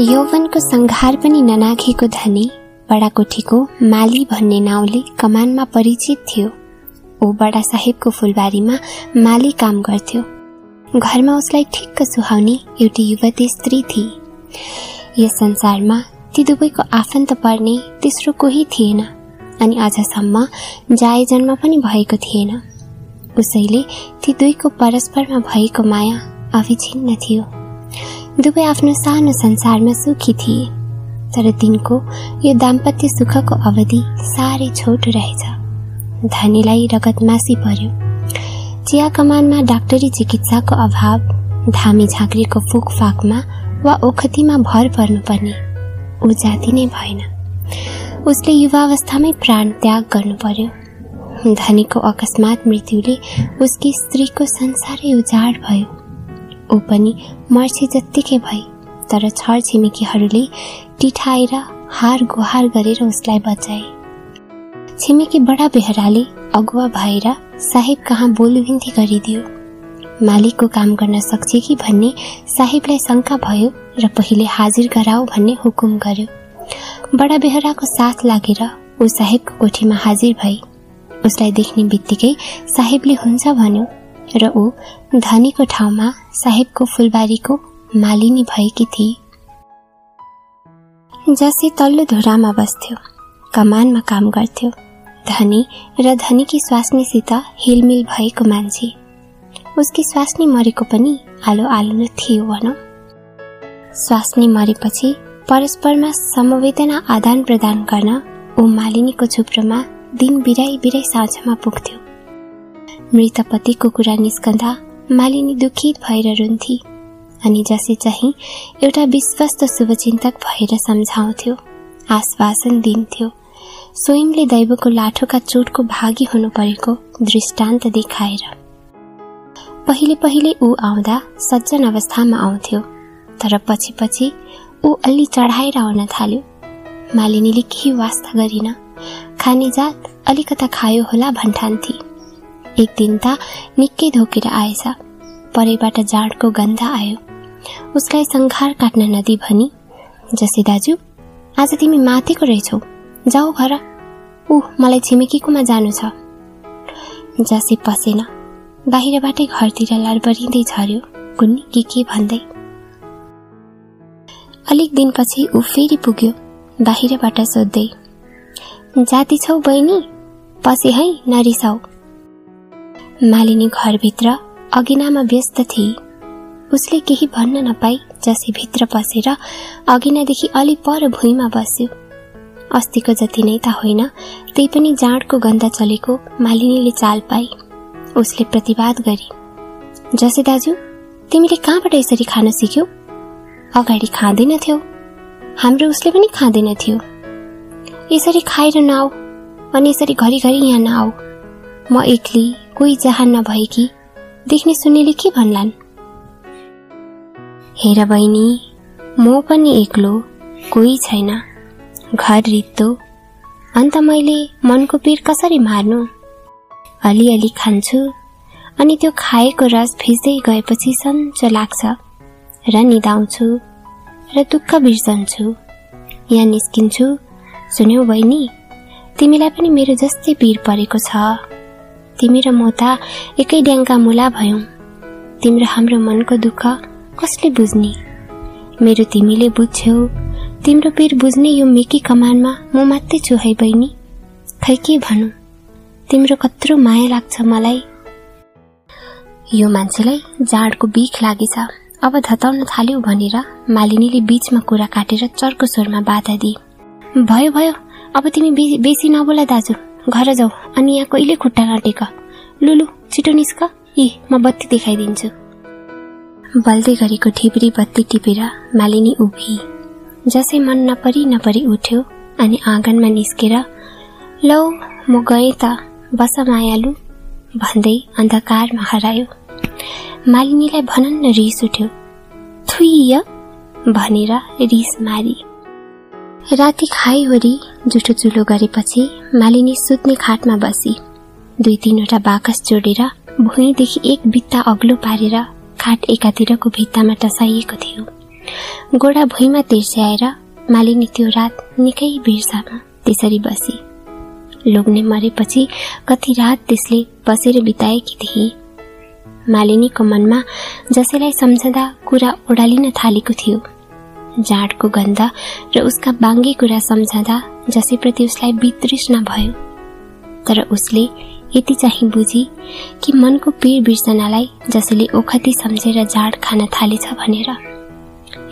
यौवनको सङ्घार पनि ननाघेको धनी बडाकोठीको माली भन्ने नाउँले कमानमा परिचित थियो। ऊ बडा साहेबको फुलबारीमा माली काम गर्थ्यो। घरमा उसलाई ठिक्क सुहाउने एउटी युवती स्त्री थिए यस संसारमा ती दुवैको आफन्त पर्ने तेस्रो कोही थिएन अनि अझसम्म जाय जन्म पनि भएको थिएन। उसैले ती दुईको परस्परमा भएको माया अविच्छिन्न थियो। दुवै आफ्नो सानो संसारमा सुखी थिए। तर तिनको यो दाम्पत्य सुखको अवधि साह्रै छोटो रहेछ। धनीलाई रगत मासी पर्यो। चिया कमानमा डाक्टरी चिकित्साको अभाव धामी झाँक्रीको फुकफाकमा वा ओखतीमा भर पर्नुपर्ने ऊ जाति नै भएन। उसले युवावस्थामै प्राण त्याग गर्नु पर्यो धनीको अकस्मात मृत्युले उसकी स्त्रीको संसारै उजाड भयो। ऊ पनि मर्छे जत्तिकै भई तर छर छिमेकीहरूले टिठाएर हार गुहार गरेर उसलाई बचाए। छिमेकी बडा बेहराले अगुवा भएर साहेब कहाँ बोलबिन्ती गरिदियो? मालिकको काम गर्न सक्छ कि भन्ने साहेबलाई शङ्का भयो र पहिले हाजिर गराऊ भन्ने हुकुम गर्यो। बडा बेहराको साथ लागेर ऊ साहेबको कोठीमा हाजिर भई उसलाई देख्ने बित्तिकै साहेबले हुन्छ भन्यो र ऊ धनीको ठाउँमा साहेबको फुलबारीको मालिनी भएकी थिए। जसे तल्लो धुरामा बस्थ्यो कमानमा काम गर्थ्यो धनी र धनीकी स्वास्नीसित हिलमिल भएको मान्छे। उसकी स्वास्नी मरेको पनि आलो आलो थियो भनौँ। स्वास्नी मरेपछि परस्परमा समवेदना आदान प्रदान गर्न ऊ मालिनीको छुप्रोमा दिन बिराई बिराई साँझमा पुग्थ्यो। मृतपतिको कुरा निस्कँदा मालिनी दुखित भएर रुन्थी। अनि जसै चाहिँ एउटा विश्वस्त शुभचिन्तक भएर सम्झाउँथ्यो आश्वासन दिन्थ्यो। स्वयंले दैवको लाठोका चोटको भागी हुनु परेको दृष्टान्त देखाएर। पहिले पहिले ऊ आउँदा सज्जन अवस्थामा आउँथ्यो तर पछि पछि ऊ अलि चढाएर आउन थाल्यो। मालिनीले केही वास्ता गरिन खाने जात अलिकता खायो होला भन्ठान्थे। एक दिन त निकै धोकेर आएछ। परैबाट जाडको गन्ध आयो। उसलाई सङ्घार काट्न नदी भनी जसे दाजु आज तिमी माथिको रहेछौ। जाऊ घर। ऊ मलाई छिमेकीकोमा जानु छ जसे पसेन। बाहिरबाटै घरतिर लडबरिँदै झर्यो कुन्नी के के भन्दै। अलिक दिनपछि ऊ फेरि पुग्यो। बाहिरबाट सोध्दै जाति छौ बहिनी? पसे है नरिसाउ। मालिनी घरभित्र अगिनामा व्यस्त थिए। उसले केही भन्न नपाई जसै भित्र पसेर अगिनादेखि अलि पर भुइँमा बस्यो। अस्तिको जति नै त होइन त्यही पनि जाँडको गन्ध चलेको मालिनीले चाल पाई। उसले प्रतिवाद गरी जसे दाजु तिमीले कहाँबाट यसरी खान सिक्यौ? अगाडि खाँदैनथ्यौ। हाम्रो उसले पनि खाँदैनथ्यो। यसरी खाएर नआऊ अनि यसरी घरिघरि यहाँ नआऊ। म एक्लै कोही जहाँ नभएकी देख्ने सुन्नेले के भन्लान्? हेर बहिनी म पनि एक्लो कोही छैन। घर रित्तो। अन्त मैले मनको पीर कसरी मार्नु? अलिअलि खान्छु अनि त्यो खाएको रस भिज्दै गएपछि सन्चो लाग्छ। र निदाउँछु र दुःख बिर्सन्छु। यहाँ निस्किन्छु। सुन्यौ बहिनी तिमीलाई पनि मेरो जस्तै पिर परेको छ। तिमी र म त एकै ड्याङ्का मुला भयौँ। तिम्रो हाम्रो मनको दुःख कसले बुझ्ने? मेरो तिमीले बुझ्यौ तिम्रो पिर बुझ्ने यो मेकी कमानमा म मात्रै छु है बहिनी। खै के भनौँ? तिम्रो कत्रो माया लाग्छ मलाई। यो मान्छेलाई जाडको बिख लागेछ। अब धताउन थाल्यो भनेर मालिनीले बीचमा कुरा काटेर चर्को स्वरमा बाधा दिए। भयो भयो अब तिमी बेसी नबोला दाजु। घर जाऊ। अनि यहाँ कहिले खुट्टा नटेक लुलु छिटो निस्क। ए म बत्ती देखाइदिन्छु। बल्दै गरेको ठिप्री बत्ती टिपेर मालिनी उभि। जसै मन नपरी नपरी उठ्यो अनि आँगनमा निस्केर लौ म गएँ त बस मायालु भन्दै अन्धकारमा हरायो मालिनीलाई भनन्न रिस उठ्यो। थुइय भनेर रिस मारी। राति खाइवरी जुठो चुलो गरेपछि मालिनी सुत्ने खाटमा बसी। दुई तिनवटा बाकस जोडेर भुइँदेखि एक भित्ता अग्लो पारेर खाट एकातिरको भित्तामा टसाइएको थियो। गोडा भुइँमा तिर्स्याएर मालिनी त्यो रात निकै बिर्सामा त्यसरी बसी। लोग्ने मरेपछि कति रात त्यसले बसेर बिताएकी थिए। मालिनीको मनमा जसैलाई सम्झँदा कुरा ओडालिन थालेको थियो। जाँडको गन्ध र उसका बाङ्गे कुरा सम्झँदा जसैप्रति उसलाई वितृष्ण भयो। तर उसले यति चाहिँ बुझी कि मनको पीर बिर्सनालाई जसले ओखती सम्झेर जाड खान थालेछ भनेर।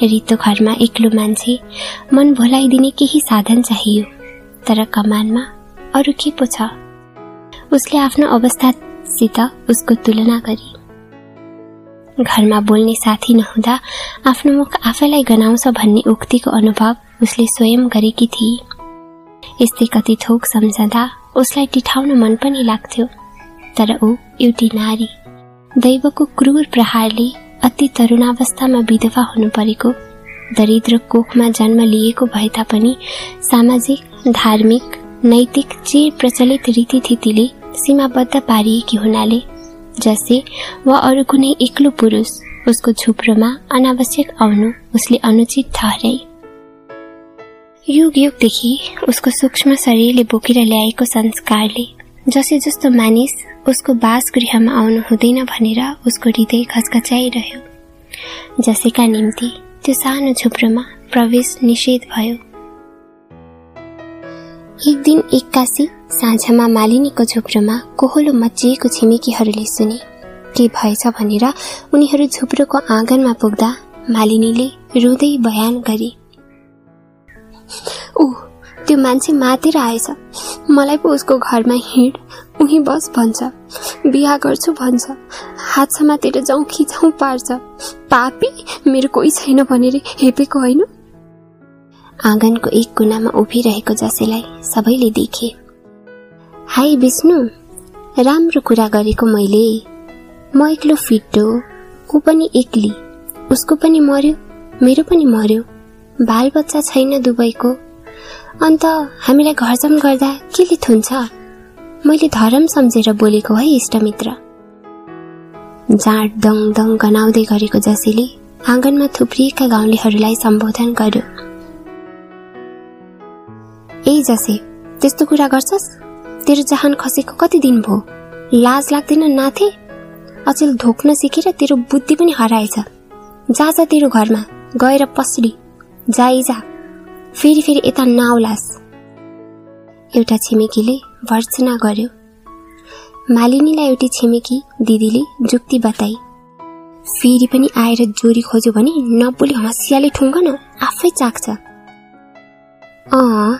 रितो घरमा एक्लो मान्छे मन भोलाइदिने केही साधन चाहियो तर कमानमा अरू के पो छ? उसले आफ्नो अवस्थासित उसको तुलना गरी घरमा बोल्ने साथी नहुँदा आफ्नो मुख आफैलाई गनाउँछ भन्ने उक्तिको अनुभव उसले स्वयं गरेकी थिए। यस्तै कति थोक सम्झँदा उसलाई टिठाउन मन पनि लाग्थ्यो तर ऊ एउटी नारी। दैवको क्रूर प्रहारले अति तरुणावस्थामा विधवा हुनु परेको दरिद्र कोखमा जन्म लिएको भए तापनि सामाजिक धार्मिक नैतिक चिर प्रचलित रीतिथितिले सीमाबद्ध पारिएकी हुनाले जसे वा अरू कुनै एक्लो पुरुष उसको झुप्रोमा अनावश्यक आउनु उसले अनुचित ठहरे। युग युगदेखि उसको सूक्ष्म शरीरले बोकेर ल्याएको संस्कारले जसै जस्तो मानिस उसको बासगृहमा आउनु हुँदैन भनेर उसको हृदय खचखचाइरह्यो जसैका निम्ति त्यो सानो झुप्रोमा प्रवेश निषेध भयो। एक दिन एक्कासी साँझमा मालिनीको झुप्रोमा कोहलो मचिएको छिमेकीहरूले सुने के भएछ? भनेर उनीहरू झुप्रोको आँगनमा पुग्दा मालिनीले रुँदै बयान गरे ऊ त्यो मान्छे मातेर आएछ। मलाई पो उसको घरमा हिँड उही बस भन्छ। बिहा गर्छु भन्छ। हात समातेर जाउँ खिचाउँ पार्छ। पापी? मेरो कोही छैन भनेर हेपेको होइन? आँगनको एक कुनामा उभिरहेको जसैलाई सबैले देखे। हाई विष्णु राम्रो कुरा गरेको मैले। म एक्लो फिट्टो ऊ पनि एक्ली। उसको पनि मर्यो मेरो पनि मर्यो। बालबच्चा छैन दुवैको अन्त हामीलाई घरजम गर्दा केले थुन्छ मैले धरम सम्झेर बोलेको है इष्टमित्र। जाँड दङ दङ गनाउँदै गरेको जसैले आँगनमा थुप्रिएका गाउँलेहरूलाई सम्बोधन गर्यो। ए जसे त्यस्तो कुरा गर्छस्? तेरो जहान खसेको कति दिन भयो? लाज लाग्दैन नाथे? अचेल धोक्न सिकेर तेरो बुद्धि पनि हराएछ। जा जा तेरो घरमा गएर पसडी जाइ जा। फेरि फेरि यता नआउलास। एउटा छिमेकीले भर्सना गर्यो। मालिनीलाई एउटी छिमेकी दिदीले जुक्ति बताई। फेरि पनि आएर जोरी खोज्यो भने नबोली हँसियाले ठुङ्ग न आफै चाख्छ। अँ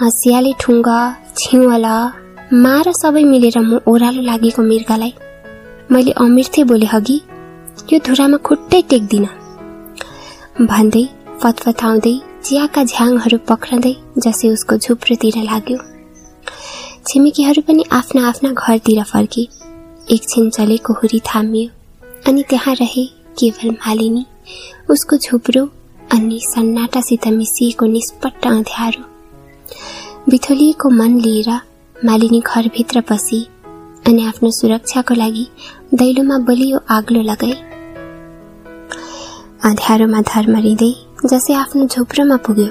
हँसियाले ठुङ्ग। छिउला मा र सबै मिलेर म ओह्रालो लागेको मिर्गालाई मैले अमिर्थे बोले हगि यो धुरामा खुट्टै टेक्दिन। भन्दै फतफताउँदै चियाका झ्याङहरू पक्रँदै जसै उसको झुप्रोतिर लाग्यो। छिमेकीहरू पनि आफ्ना आफ्ना घरतिर फर्के एकछिन चलेको हुरी थामियो। अनि त्यहाँ रहे केवल मालिनी उसको झुप्रो अनि सन्नाटासित मिसिएको निष्पट्ट अँध्यारो। बिथोलिएको मन लिएर मालिनी घरभित्र पसी अनि आफ्नो सुरक्षाको लागि दैलोमा बलियो आग्लो लगाए अँध्यारोमा धर्मरिँदै जसै आफ्नो झुप्रोमा पुग्यो।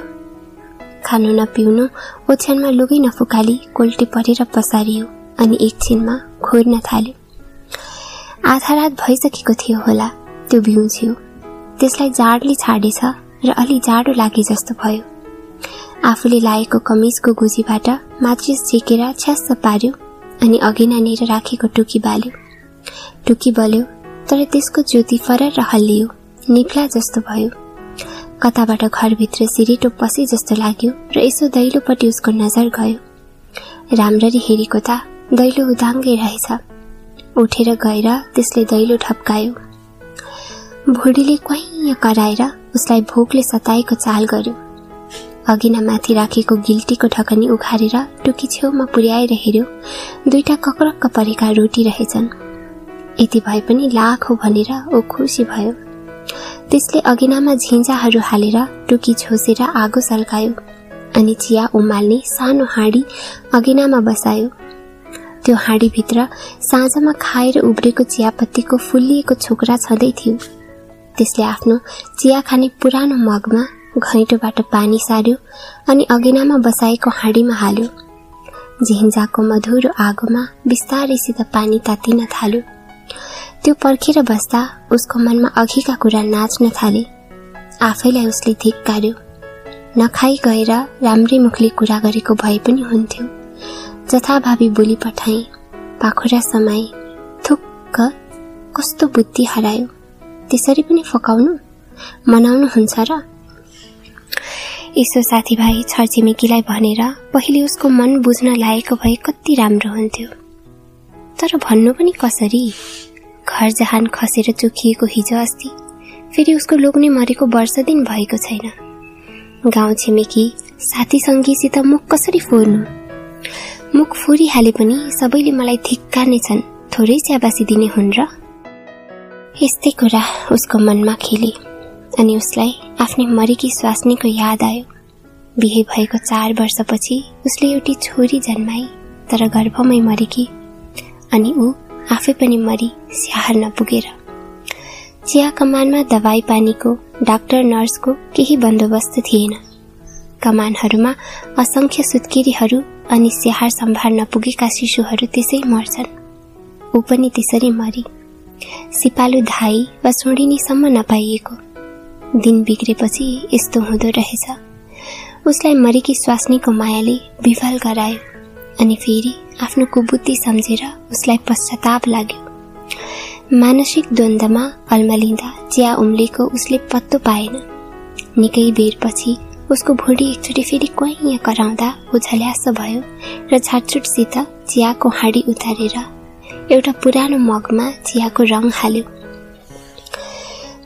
खानु नपिउनु ओछ्यानमा लुगै नफुकाली कोल्टे परेर पसारियो अनि एकछिनमा खोर्न थाल्यो। आधा रात भइसकेको थियो होला त्यो बिउछ्यो त्यसलाई जाडले छाडेछ र अलि जाडो लागे जस्तो भयो। आफूले लाएको कमिजको गुजीबाट माचिस झिकेर छ्यास पार्यो अनि अघि नानेर राखेको टुकी बाल्यो। टुकी बल्यो तर त्यसको ज्योति फरर र हल्लियो निप्ला जस्तो भयो। कताबाट घरभित्र सिरिटो पसे जस्तो लाग्यो र यसो दैलोपट्टि उसको नजर गयो। राम्ररी हेरेको त दैलो उदाङ्गै रहेछ। उठेर गएर त्यसले दैलो ठप्कायो। भुडीले क्वाइँ कराएर उसलाई भोकले सताएको चाल गर्यो। अघिना माथि राखेको गिल्टीको ढकनी उखारेर टुकी छेउमा पुर्याएर हेऱ्यो दुईटा कक्रक्क परेका रोटी रहेछन्। यति भए पनि लाख हो भनेर ऊ खुसी भयो। त्यसले अघिनामा झिन्जाहरू हालेर टुकी छोसेर आगो सल्कायो अनि चिया उमाल्ने सानो हाँडी अघिनामा बसायो। त्यो हाँडीभित्र साँझमा खाएर उब्रेको चियापत्तीको फुल्लिएको छोक्रा छँदै थियो। त्यसले आफ्नो चिया खाने पुरानो मगमा घैँटोबाट पानी सार्यो अनि अगेनामा बसाएको हाँडीमा हाल्यो। झिन्जाको मधुरो आगोमा बिस्तारैसित पानी तातिन थाल्यो। त्यो पर्खेर बस्दा उसको मनमा अघिका कुरा नाच्न थाले। आफैलाई उसले धिक्कार्यो नखाई गएर राम्रै मुखले कुरा गरेको भए पनि हुन्थ्यो। जथाभावी बोली पठाए पाखुरा समाए थुक्क कस्तो बुद्धि हरायो। त्यसरी पनि फकाउनु? मनाउनुहुन्छ र? यसो साथीभाइ छरछिमेकीलाई भनेर पहिले उसको मन बुझ्न लागेको भए कति राम्रो हुन्थ्यो। तर भन्नु पनि कसरी? घर जहान खसेर चुखिएको हिजो अस्ति फेरि उसको लोग्ने मरेको वर्ष दिन भएको छैन। गाउँ छिमेकी साथी सङ्गीसित मुख कसरी फोर्नु? मुख फुरिहाले पनि सबैले मलाई धिक्कार्ने छन् थोरै स्याबासी दिने हुन् र? यस्तै कुरा उसको मनमा खेले। अनि उसलाई आफ्नै मरेकी स्वास्नीको याद आयो। बिहे भएको चार वर्षपछि उसले एउटी छोरी जन्माई तर गर्भमै मरेकी। अनि ऊ आफै पनि मरी स्याहार नपुगेर। चिया कमानमा दबाई पानीको डाक्टर नर्सको केही बन्दोबस्त थिएन। कमानहरूमा असंख्य सुत्केरीहरू अनि स्याहार सम्भार नपुगेका शिशुहरू त्यसै मर्छन्। ऊ पनि त्यसरी मरी। सिपालु धाई वा सोडिनीसम्म नपाइएको। दिन बिग्रेपछि यस्तो हुँदो रहेछ। उसलाई मरेकी स्वास्नीको मायाले विफल गरायो अनि फेरि आफ्नो कुबुद्धि सम्झेर उसलाई पश्चाताप लाग्यो। मानसिक द्वन्द्वमा अल्मलिँदा चिया उम्लेको उसले पत्तो पाएन। निकै बेरपछि उसको भुँडी एकचोटि फेरि कुइँ कराउँदा ऊ झल्यास भयो र छाटछुटसित चियाको हाँडी उतारेर एउटा पुरानो मगमा चियाको रङ हाल्यो।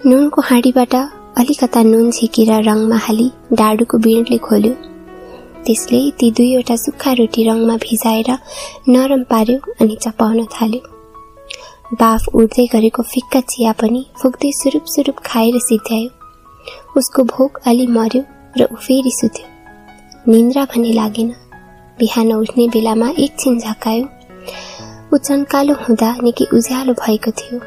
नुनको हाँडीबाट अलिकता नुन झिकेर रङमा हाली डाडुको बिँडले खोल्यो। त्यसले ती दुईवटा सुक्खा रोटी रङमा भिजाएर नरम पार्यो अनि चपाउन थाल्यो। बाफ उड्दै गरेको फिक्का चिया पनि फुक्दै सुरुप सुरुप खाएर सिद्ध्यायो। उसको भोक अलि मर्यो र ऊ फेरि सुत्यो। निन्द्रा भने लागेन। बिहान उठ्ने बेलामा एकछिन झकायो। ऊ चन्कालो हुँदा निकै उज्यालो भएको थियो।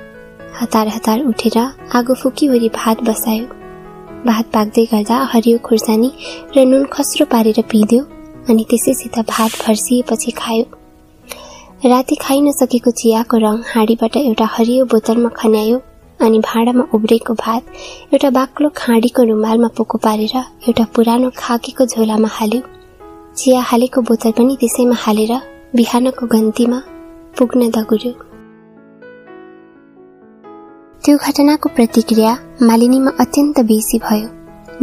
हतार हतार उठेर आगो फुकीवरी भात बसायो। भात पाक्दै गर्दा हरियो खुर्सानी र नुन खस्रो पारेर पिइदियो अनि त्यसैसित भात फर्सिएपछि खायो। राति खाइ नसकेको चियाको रङ हाँडीबाट एउटा हरियो बोतलमा खन्यायो अनि भाँडामा उब्रेको भात एउटा बाक्लो खाँडीको रुमालमा पोको पारेर एउटा पुरानो खाकीको झोलामा हाल्यो। चिया हालेको बोतल पनि त्यसैमा हालेर बिहानको गन्तीमा पुग्न दगुर्यो। त्यो घटनाको प्रतिक्रिया मालिनीमा अत्यन्त बेसी भयो।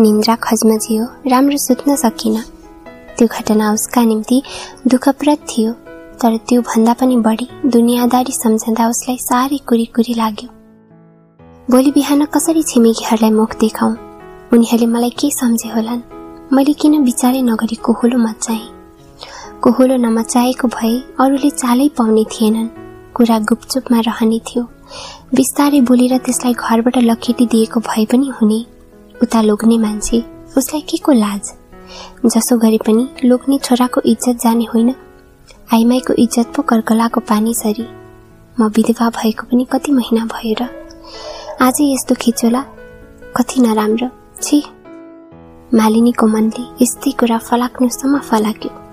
निन्द्रा खजमजियो राम्रो सुत्न सकिन। त्यो घटना उसका निम्ति दुःखप्रद थियो तर त्यो भन्दा पनि बढी दुनियाँदारी सम्झँदा उसलाई साह्रै कुरी कुरी लाग्यो। भोलि बिहान कसरी छिमेकीहरूलाई मुख देखाउँ उनीहरूले मलाई के सम्झे होलान्? मैले किन विचारै नगरी कोहोलो मचाएँ कोहोलो नमचाएको भए अरूले चालै पाउने थिएनन्। कुरा गुपचुपमा रहने थियो। बिस्तारै बोलेर त्यसलाई घरबाट लखेटी दिएको भए पनि हुने। उता लोग्ने मान्छे उसलाई के को लाज? जसो गरे पनि लोग्ने छोराको इज्जत जाने होइन। आइमाईको इज्जत पो कर्कलाको पानी सरी। म विधवा भएको पनि कति महिना भयो र आजै यस्तो खिचोला कति नराम्रो। छि। मालिनीको मनले यस्तै कुरा फलाक्नुसम्म फलाक्यो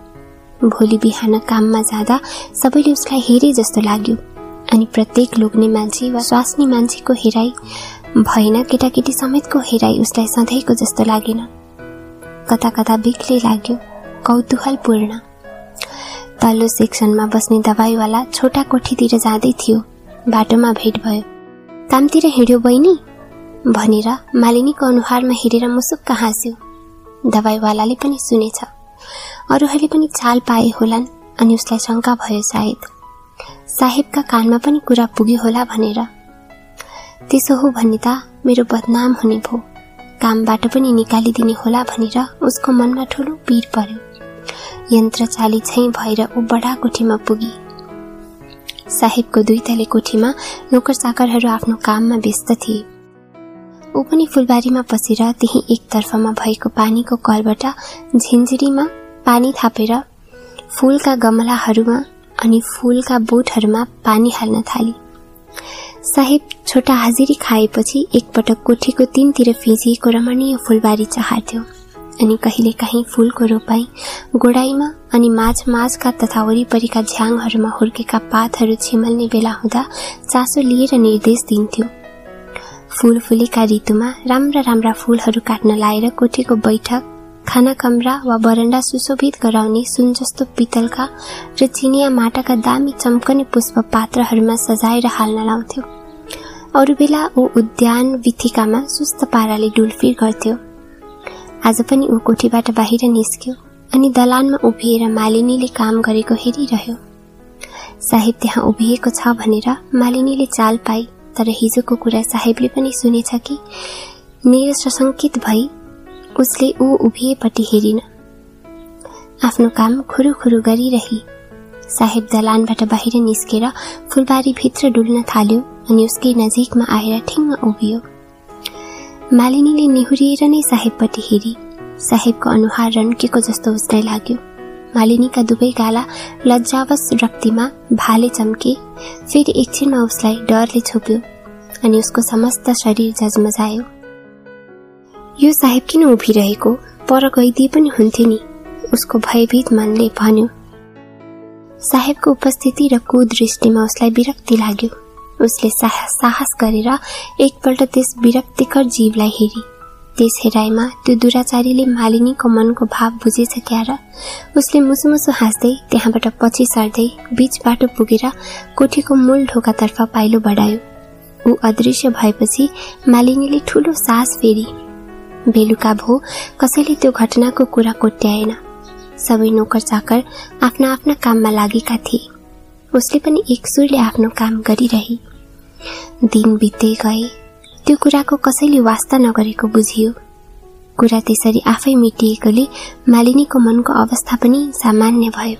भोलि बिहान काममा जाँदा सबैले उसलाई हेरे जस्तो लाग्यो। अनि प्रत्येक लोग्ने मान्छे वा स्वास्नी मान्छेको हेराइ भएन केटाकेटी समेतको हेराइ उसलाई सधैँको जस्तो लागेन। कता कता बिक्लै लाग्यो कौतूहलपूर्ण। तल्लो सेक्सनमा बस्ने दबाईवाला छोटा कोठीतिर जाँदै थियो बाटोमा भेट भयो। कामतिर हिँड्यो बहिनी? भनेर मालिनीको अनुहारमा हेरेर मुसुक्क हाँस्यो। दबाईवालाले पनि सुनेछ। अरूहरूले पनि चाल पाए होलान् अनि उसलाई शङ्का भयो सायद। साहेबका कानमा पनि कुरा पुग्यो होला भनेर। त्यसो हो भने त मेरो बदनाम हुने भो। कामबाट पनि निकालिदिने होला भनेर उसको मनमा ठुलो पीर पर्यो। यन्त्र चाली छै भएर ऊ बडा कोठीमा पुगी। साहेबको दुई तले कोठीमा नोकर चाकरहरू आफ्नो काममा व्यस्त थिए। ऊ पनि फुलबारीमा पसेर त्यही एकतर्फमा भएको पानीको कलबाट झिन्झिरीमा पानी थापेर फुलका गमलाहरूमा अनि फूलका बोटहरूमा पानी हाल्न थाली। साहेब छोटा हाजिरी खाएपछि एकपटक कोठीको तिनतिर फिजिएको रमणीय फुलबारी चहार्थ्यो अनि कहिलेकाहीँ फूलको रोपाई गोडाइमा अनि माझ माझका तथा वरिपरिका झ्याङहरूमा हुर्केका पातहरू छिमल्ने बेला हुँदा चासो लिएर निर्देश दिन्थ्यो। फूल फुलेका ऋतुमा राम्रा राम्रा फूलहरू काट्न लाएर कोठीको बैठक खाना कमरा वा बरन्डा सुशोभित गराउने सुन जस्तो पितलका र चिनिया माटाका दामी चम्कने पुष्प पात्रहरूमा सजाएर हाल्न लाउँथ्यो। अरू बेला ऊ उद्यान विथिकामा सुस्त पाराले डुलफिर गर्थ्यो। आज पनि ऊ कोठीबाट बाहिर निस्क्यो अनि दलानमा उभिएर मालिनीले काम गरेको हेरिरह्यो। साहेब त्यहाँ उभिएको छ भनेर मालिनीले चाल पाई तर हिजोको कुरा साहेबले पनि सुनेछ कि मेरो सशङ्कित भई उसले ऊ उभिएपट्टि हेरिन। आफ्नो काम खुरुखुरु गरिरही। साहेब दलानबाट बाहिर निस्केर फुलबारी भित्र डुल्न थाल्यो अनि उसकै नजिकमा आएर ठिङ्ग उभियो। मालिनीले निहुरिएर नै साहेबपट्टि हेरी। साहेबको अनुहार रन्केको जस्तो उसलाई लाग्यो। मालिनीका दुवै गाला लज्जावश रक्तिमा भाले चम्के फेरि एकछिनमा उसलाई डरले छोप्यो अनि उसको समस्त शरीर जजमजायो यो साहेब किन उभिरहेको? पर गइदिए पनि हुन्थ्यो नि। उसको भयभीत मनले भन्यो। साहेबको उपस्थिति र कुदृष्टिमा उसलाई विरक्ति लाग्यो। उसले साहस गरेर एकपल्ट त्यस विरक्तिकर जीवलाई हेरी। त्यस हेराइमा त्यो दुराचारीले मालिनीको मनको भाव बुझेछ क्या र उसले मुसुमुसु हाँस्दै त्यहाँबाट पछि सर्दै बीच बाटो पुगेर कोठीको मूल ढोकातर्फ पाइलो बढायो। ऊ अदृश्य भएपछि मालिनीले ठूलो सास फेरी बेलुका भो कसैले त्यो घटनाको कुरा कोट्याएन। सबै नोकर चाकर आफ्ना आफ्ना काममा लागेका थिए। उसले पनि एक सुरले आफ्नो काम गरिरहे। दिन बित्दै गए। त्यो कुराको कसैले वास्ता नगरेको बुझियो। कुरा त्यसरी आफै मेटिएकोले मालिनीको मनको अवस्था पनि सामान्य भयो।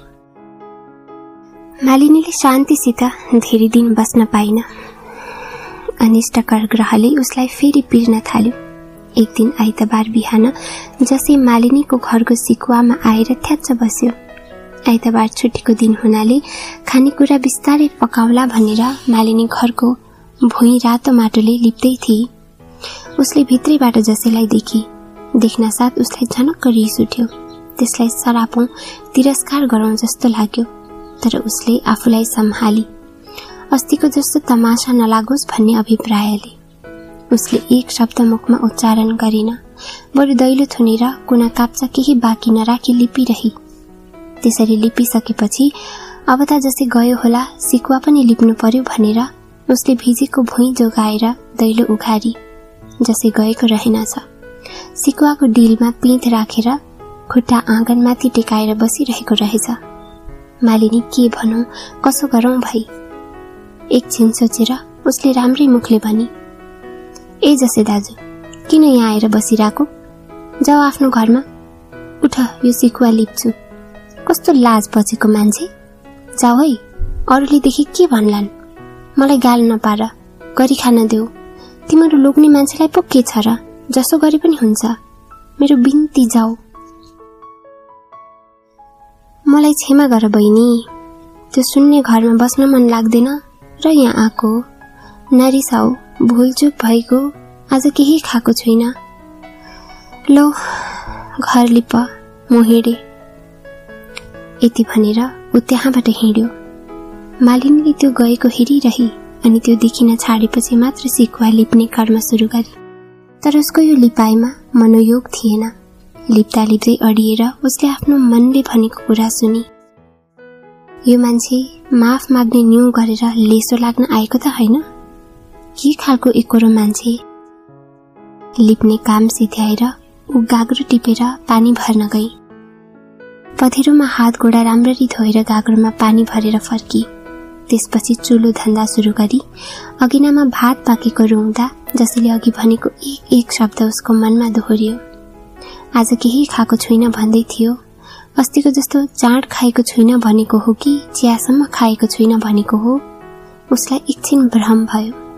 मालिनीले शान्तिसित धेरै दिन बस्न पाइन। अनिष्टकर ग्रहले उसलाई फेरि पिर्न थाल्यो। एक दिन आइतबार बिहान जसै मालिनीको घरको सिकुवामा आएर थ्याच्च बस्यो। आइतबार छुट्टीको दिन हुनाले खानेकुरा बिस्तारै पकाउला भनेर मालिनी घरको भुइँ रातो माटोले लिप्दै थिए। उसले भित्रैबाट जसैलाई देखी देख्न साथ उसलाई झनक्क रिस उठ्यो। त्यसलाई सरापौँ तिरस्कार गरौँ जस्तो लाग्यो तर उसले आफूलाई सम्हाली। अस्तिको जस्तो तमासा नलागोस् भन्ने अभिप्रायले। उसले एक शब्द मुखमा उच्चारण गरिन। बरु दैलो थुनेर कुना काप्चा केही बाँकी नराखी लिपिरही। त्यसरी लिपिसकेपछि अब त जसै गयो होला सिकुवा पनि लिप्नु पर्यो भनेर उसले भिजेको भुइँ जोगाएर दैलो उघारी जसै गएको रहेनछ सिकुवाको डिलमा पिँध राखेर रा, खुट्टा आँगनमाथि टेकाएर बसिरहेको रहेछ। मालिनी के भनौँ कसो गरौँ भाइ? एकछिन सोचेर उसले राम्रै मुखले भनी ए जसै दाजु किन यहाँ आएर बसिरहेको? जाऊ आफ्नो घरमा। उठ यो सिकुवा लिप्छु। कस्तो लाज बचेको मान्छे। जाऊ है अरूले देखि के भन्लान्? मलाई गाल नपार गरी खान देऊ। तिमीहरू लोग्ने मान्छेलाई पो के छ र? जसो गरे पनि हुन्छ। मेरो बिन्ती जाऊ। मलाई क्षमा गर बहिनी। त्यो सुन्ने घरमा बस्न मन लाग्दैन र यहाँ आएको। नरिसाउ भुलचुक भएको आज केही खाएको छुइनँ लो घर लिप म हिँडे। यति भनेर ऊ त्यहाँबाट हिँड्यो। मालिनीले त्यो गएको हेरिरही अनि त्यो देखिन छाडेपछि मात्र सिकुवा लिप्ने कर्म सुरु गरे। तर उसको यो लिपाइमा मनोयोग थिएन। लिप्दा लिप्दै अडिएर उसले आफ्नो मनले भनेको कुरा सुनि। यो मान्छे माफ माग्ने न्यु गरेर लेसो लाग्न आएको त होइन? के खालको एकोरो मान्छे? लिप्ने काम सिध्याएर ऊ गाग्रो टिपेर पानी भर्न गई। पथेरोमा हात गोडा राम्ररी धोएर गाग्रोमा पानी भरेर फर्की। त्यसपछि चुलो धन्दा सुरु गरी अघिनामा भात पाकेको रुङ्दा जसले अघि भनेको एक एक शब्द उसको मनमा दोहोरियो आज केही खाएको छुइनँ भन्दै थियो। अस्तिको जस्तो चाँड खाएको छुइनँ भनेको हो कि चियासम्म खाएको छुइनँ भनेको हो? उसलाई एकछिन भ्रम भयो।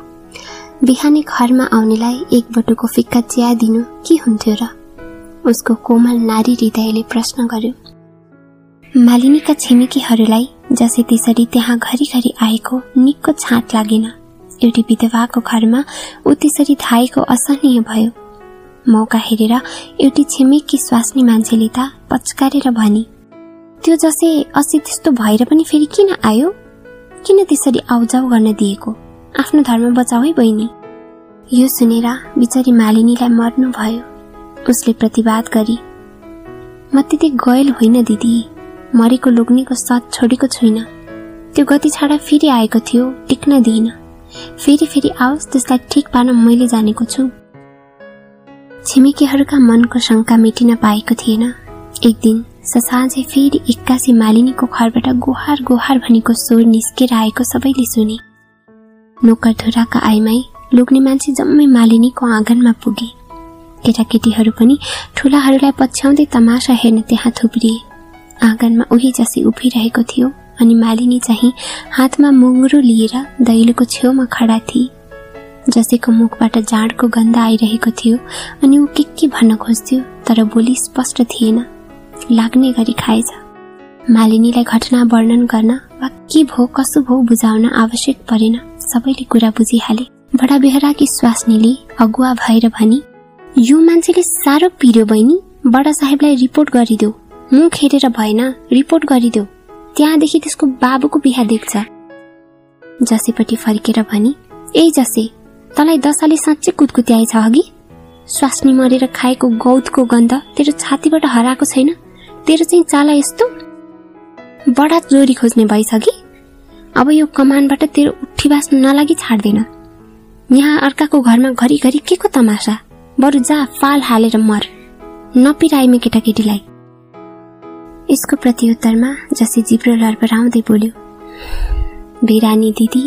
बिहानै घरमा आउनेलाई एक बटुको फिक्का चिया दिनु के हुन्थ्यो र? उसको कोमल नारी हृदयले प्रश्न गर्यो। मालिनीका छिमेकीहरूलाई जसै त्यसरी त्यहाँ घरिघरि आएको निक्को छाँट लागेन एउटी विधवाको घरमा ऊ त्यसरी धाएको असहनीय भयो। मौका हेरेर एउटी छिमेकी स्वास्नी मान्छेले त पचकारेर भनी त्यो जसै अस्ति त्यस्तो भएर पनि फेरि किन आयो? किन त्यसरी आउजाउ गर्न दिएको? आफ्नो धर्म बचाउ है बहिनी। यो सुनेर बिचारी मालिनीलाई मर्नु भयो। उसले प्रतिवाद गरी म त्यति गयल होइन दिदी। मरेको लोग्नेको साथ छोडेको छुइनँ। त्यो गति छाडा फेरि आएको थियो टिक्न दिइन। फेरि फेरि आओस् त्यसलाई ठिक पार्न मैले जानेको छु। छिमेकीहरूका मनको शङ्का मेटिन पाएको थिएन। एक दिन ससाझे फेरि एक्कासी मालिनीको घरबाट गुहार गुहार भनेको स्वर निस्केर आएको सबैले सुने। नोकरधुराका आइमाई लोग्ने मान्छे जम्मै मालिनीको आँगनमा पुगे। केटाकेटीहरू पनि ठुलाहरूलाई पछ्याउँदै तमासा हेर्न त्यहाँ थुप्रिए। आँगनमा उही जसी उभिरहेको थियो अनि मालिनी चाहिँ हातमा मुङ्गरो लिएर दैलोको छेउमा खडा थिए। जसैको मुखबाट जाँडको गन्ध आइरहेको थियो अनि ऊ के के भन्न खोज्थ्यो तर बोली स्पष्ट थिएन। लाग्ने गरी खाएछ। मालिनीलाई घटना वर्णन गर्न वा के भो कसो भो बुझाउन आवश्यक परेन। सबैले कुरा बुझिहाले। बडा बेहराकी स्वास्नीले अगुवा भएर भनी यो मान्छेले साह्रो पिर्यो बहिनी बडा साहेबलाई रिपोर्ट गरिदेऊ। मुख हेरेर भएन रिपोर्ट गरिदेऊ। त्यहाँदेखि त्यसको बाबुको बिहा देख्छ। जसेपट्टि फर्केर भनी ए जसे तँलाई दशाले साँच्चै कुदकुत्याएछ अघि। स्वास्नी मरेर खाएको गौतको गन्ध तेरो छातीबाट हराएको छैन। तेरो चाहिँ चाला यस्तो? बडा जोरी खोज्ने भइस कि अब यो कमानबाट तेरो उठी बाँच्नु नलागि छाड्दैन। यहाँ अर्काको घरमा घरिघरि के को तमासा? बरु जा फाल हालेर मर। नपिराइमे केटाकेटीलाई यसको प्रत्युत्तरमा जसै जिब्रो लरबराउँदै बोल्यो बिरानी दिदी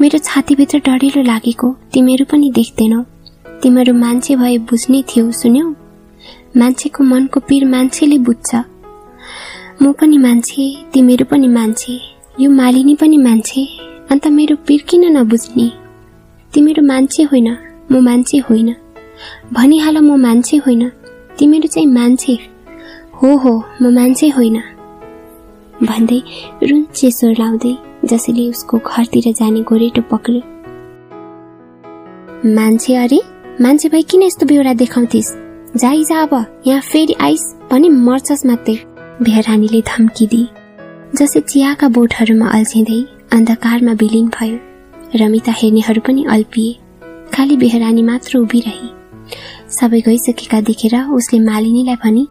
मेरो छातीभित्र डढेलो लागेको तिमीहरू पनि देख्दैनौ। तिमीहरू मान्छे भए बुझ्ने थियौ सुन्यौ? मान्छेको मनको पीर मान्छेले बुझ्छ। म पनि मान्छे तिमीहरू पनि मान्छे। यो मालिनी पनि मान्छे? अन्त मेरो पीर किन नबुझ्ने? तिमीहरू मान्छे होइन म मान्छे होइन। भनिहाल म मान्छे होइन। तिमीहरू चाहिँ मान्छे। हो हो म मान्छे होइन। भन्दै रुन्चे स्वर लाउँदै जसले उसको घरतिर जाने गोरेटो पक्रियो। मान्छे अरे? मान्छे भई किन यस्तो बेहोरा देखाउँथिस्? जाइ जा अब यहाँ फेरि आइस भने मर्छस् मात्रै। बेहरानीले धम्की दिए। जसै चियाका बोटहरूमा अल्झिँदै अन्धकारमा विलिन भयो रमिता हेर्नेहरू पनि अल्पिए। खाली बेहरानी मात्र उभिरहे। सबै गइसकेका देखेर उसले मालिनीलाई भने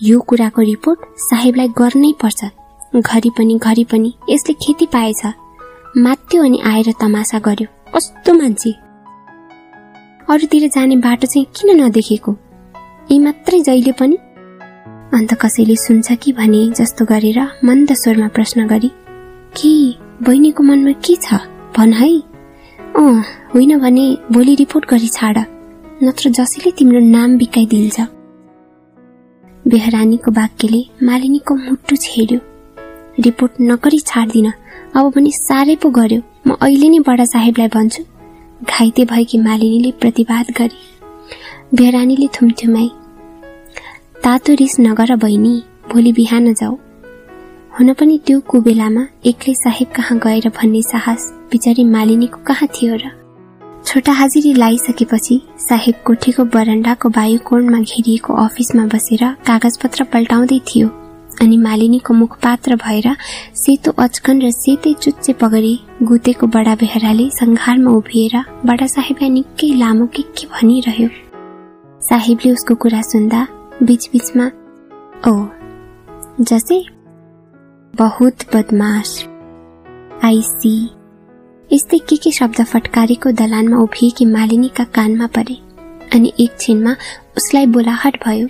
यो कुराको रिपोर्ट साहेबलाई गर्नै पर्छ। घरि पनि घरि पनि यसले खेती पाएछ। मात्यो अनि आएर तमासा गर्यो। कस्तो मान्छे। अरूतिर जाने बाटो चाहिँ किन नदेखेको? यी मात्रै जहिले पनि अन्त कसैले सुन्छ कि भने जस्तो गरेर मन्द स्वरमा प्रश्न गरी कि? बहिनीको मनमा के छ? भन है? अँ होइन भने भोलि रिपोर्ट गरी छाड नत्र जसैले तिम्रो नाम बिकाइदिन्छ बेहरानीको वाक्यले मालिनीको मुटु छेड्यो। रिपोर्ट नगरी छाड्दिन अब पनि साह्रै पो गर्यो। म अहिले नै बडा साहेबलाई भन्छु। घाइते भएकी मालिनीले प्रतिवाद गरे बेहरानीले थुम्थुमाई तातो रिस नगर बहिनी भोलि बिहान जाऊ। हुन पनि त्यो कुबेलामा एक्लै साहेब कहाँ गएर भन्ने साहस बिचारी मालिनीको कहाँ थियो र? छोटा हाजिरी लगाइसकेपछि साहेब कोठीको बरन्डाको वायुकोणमा घेरिएको अफिसमा बसेर कागजपत्र पल्टाउँदै थियो अनि मालिनीको मुखपात्र भएर सेतो अचकन र सेतै चुच्चे पगडी गुतेको बडा बेहराले संघारमा उभिएर बडा साहेबलाई निकै लामो के के भनिरह्यो। साहेबले उसको कुरा सुन्दा बीचबीचमा। ओ जसै बहुत बदमास आइसी यस्तै के के शब्द फटकारेको दलानमा उभिएकी मालिनीका कानमा परे अनि एकछिनमा उसलाई बोलाहट भयो।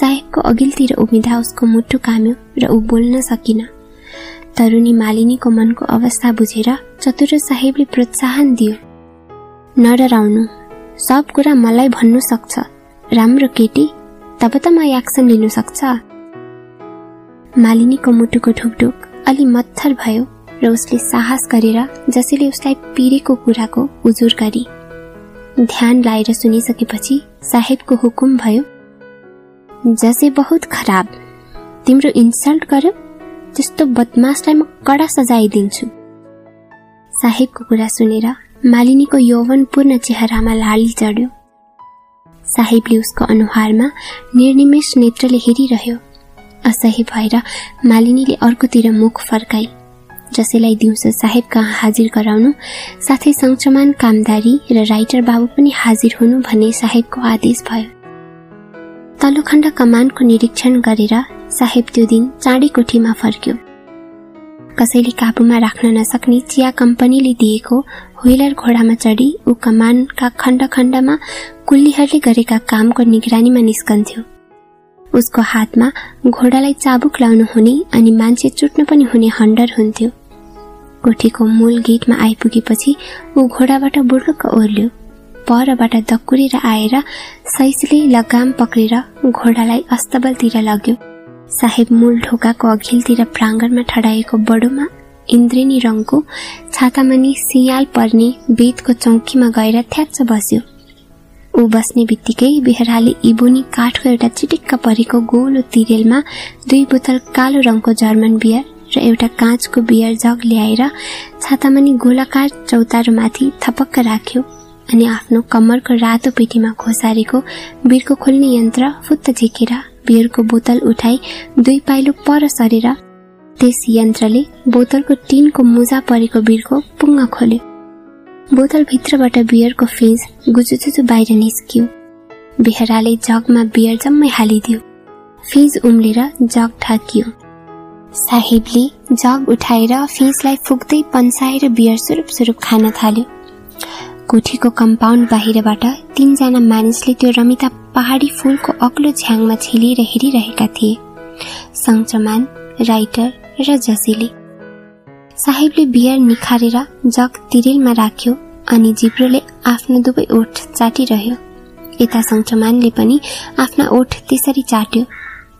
साहेबको अघिल्तिर उभिँदा उसको मुटु काम्यो र ऊ बोल्न सकिन। तरुणी मालिनीको मनको अवस्था बुझेर चतुर साहेबले प्रोत्साहन दियो। नडराउनु सब कुरा मलाई भन्नु सक्छ। राम्रो केटी तब त म एक्सन लिनु सक्छ। मालिनीको मुटुको ढुकढुक अलि मत्थर भयो र उसले साहस गरेर जसले उसलाई पिरेको कुराको उजुर गरी ध्यान लाएर सुनिसकेपछि साहेबको हुकुम भयो जसै बहुत खराब तिम्रो इन्सल्ट गर्यो त्यस्तो बदमासलाई म कडा सजाय दिन्छु साहेबको कुरा सुनेर मालिनीको यौवनपूर्ण चेहरामा लाली चढ्यो। साहेबले उसको अनुहारमा निर्निमेष नेत्रले हेरिरह्यो। असह्य भएर मालिनीले अर्कोतिर मुख फर्काई जसैलाई दिउँसो साहेब कहाँ हाजिर गराउनु साथै सङ्चमान कामदारी र राइटर बाबु पनि हाजिर हुनु भन्ने साहेबको आदेश भयो। तल्लो खण्ड कमानको निरीक्षण गरेर साहेब त्यो दिन चाँडै कोठीमा फर्क्यो। कसैले काबुमा राख्न नसक्ने चिया कम्पनीले दिएको व्हिलर घोडामा चढी ऊ कमानका खण्ड खण्डमा कुल्लीहरूले गरेका कामको निगरानीमा निस्कन्थ्यो। उसको हातमा घोडालाई चाबुक लाउनु हुने अनि मान्छे चुट्न पनि हुने हन्डर हुन्थ्यो। कोठीको मूल गेटमा आइपुगेपछि ऊ घोडाबाट बुर्लुक्क ओर्ल्यो। परबाट दक्कुरेर आएर सैसले लगाम पक्रेर घोडालाई अस्तबलतिर लग्यो। साहेब मूल ढोकाको अघिल्तिर प्राङ्गणमा ठडाएको बडोमा इन्द्रेणी रङको छातामनि सियाल पर्ने बेतको चौकीमा गएर थ्याच्च बस्यो। ऊ बस्ने बित्तिकै बेहराले इबोनी काठको एउटा चिटिक्क परेको गोलो तिरेलमा दुई बोतल कालो रङको जर्मन बियर र एउटा काँचको बियर जग ल्याएर छातामानि गोलाकार चौतारोमाथि थपक्क राख्यो अनि आफ्नो कम्मरको रातो पेटीमा घोसारेको बिरको खोल्ने यन्त्र फुत्त झिकेर बियरको बोतल उठाई दुई पाइलो पर सरेर त्यस यन्त्रले बोतलको टिनको मुजा परेको बिरको पुङ्ग खोल्यो। बोतलभित्रबाट बियरको फिज गुजुचुचु बाहिर निस्कियो। बेहराले जगमा बियर जम्मै हालिदियो। फिज उम्लेर जग ढाकियो। साहेबले जग उठाएर फिजलाई फुक्दै पन्साएर बियर सुरुप सुरुप खान थाल्यो। कोठीको कम्पाउन्ड बाहिरबाट तीनजना मानिसले त्यो रमिता पहाडी फुलको अग्लो झ्याङमा छेलिएर हेरिरहेका थिए। सङ्चमान राइटर र जसीले। साहेबले बियर निखारेर जग तिरेलमा राख्यो अनि जिब्रोले आफ्नो दुवै ओठ चाटिरह्यो। यता सङ्चमानले पनि आफ्ना ओठ त्यसरी चाट्यो।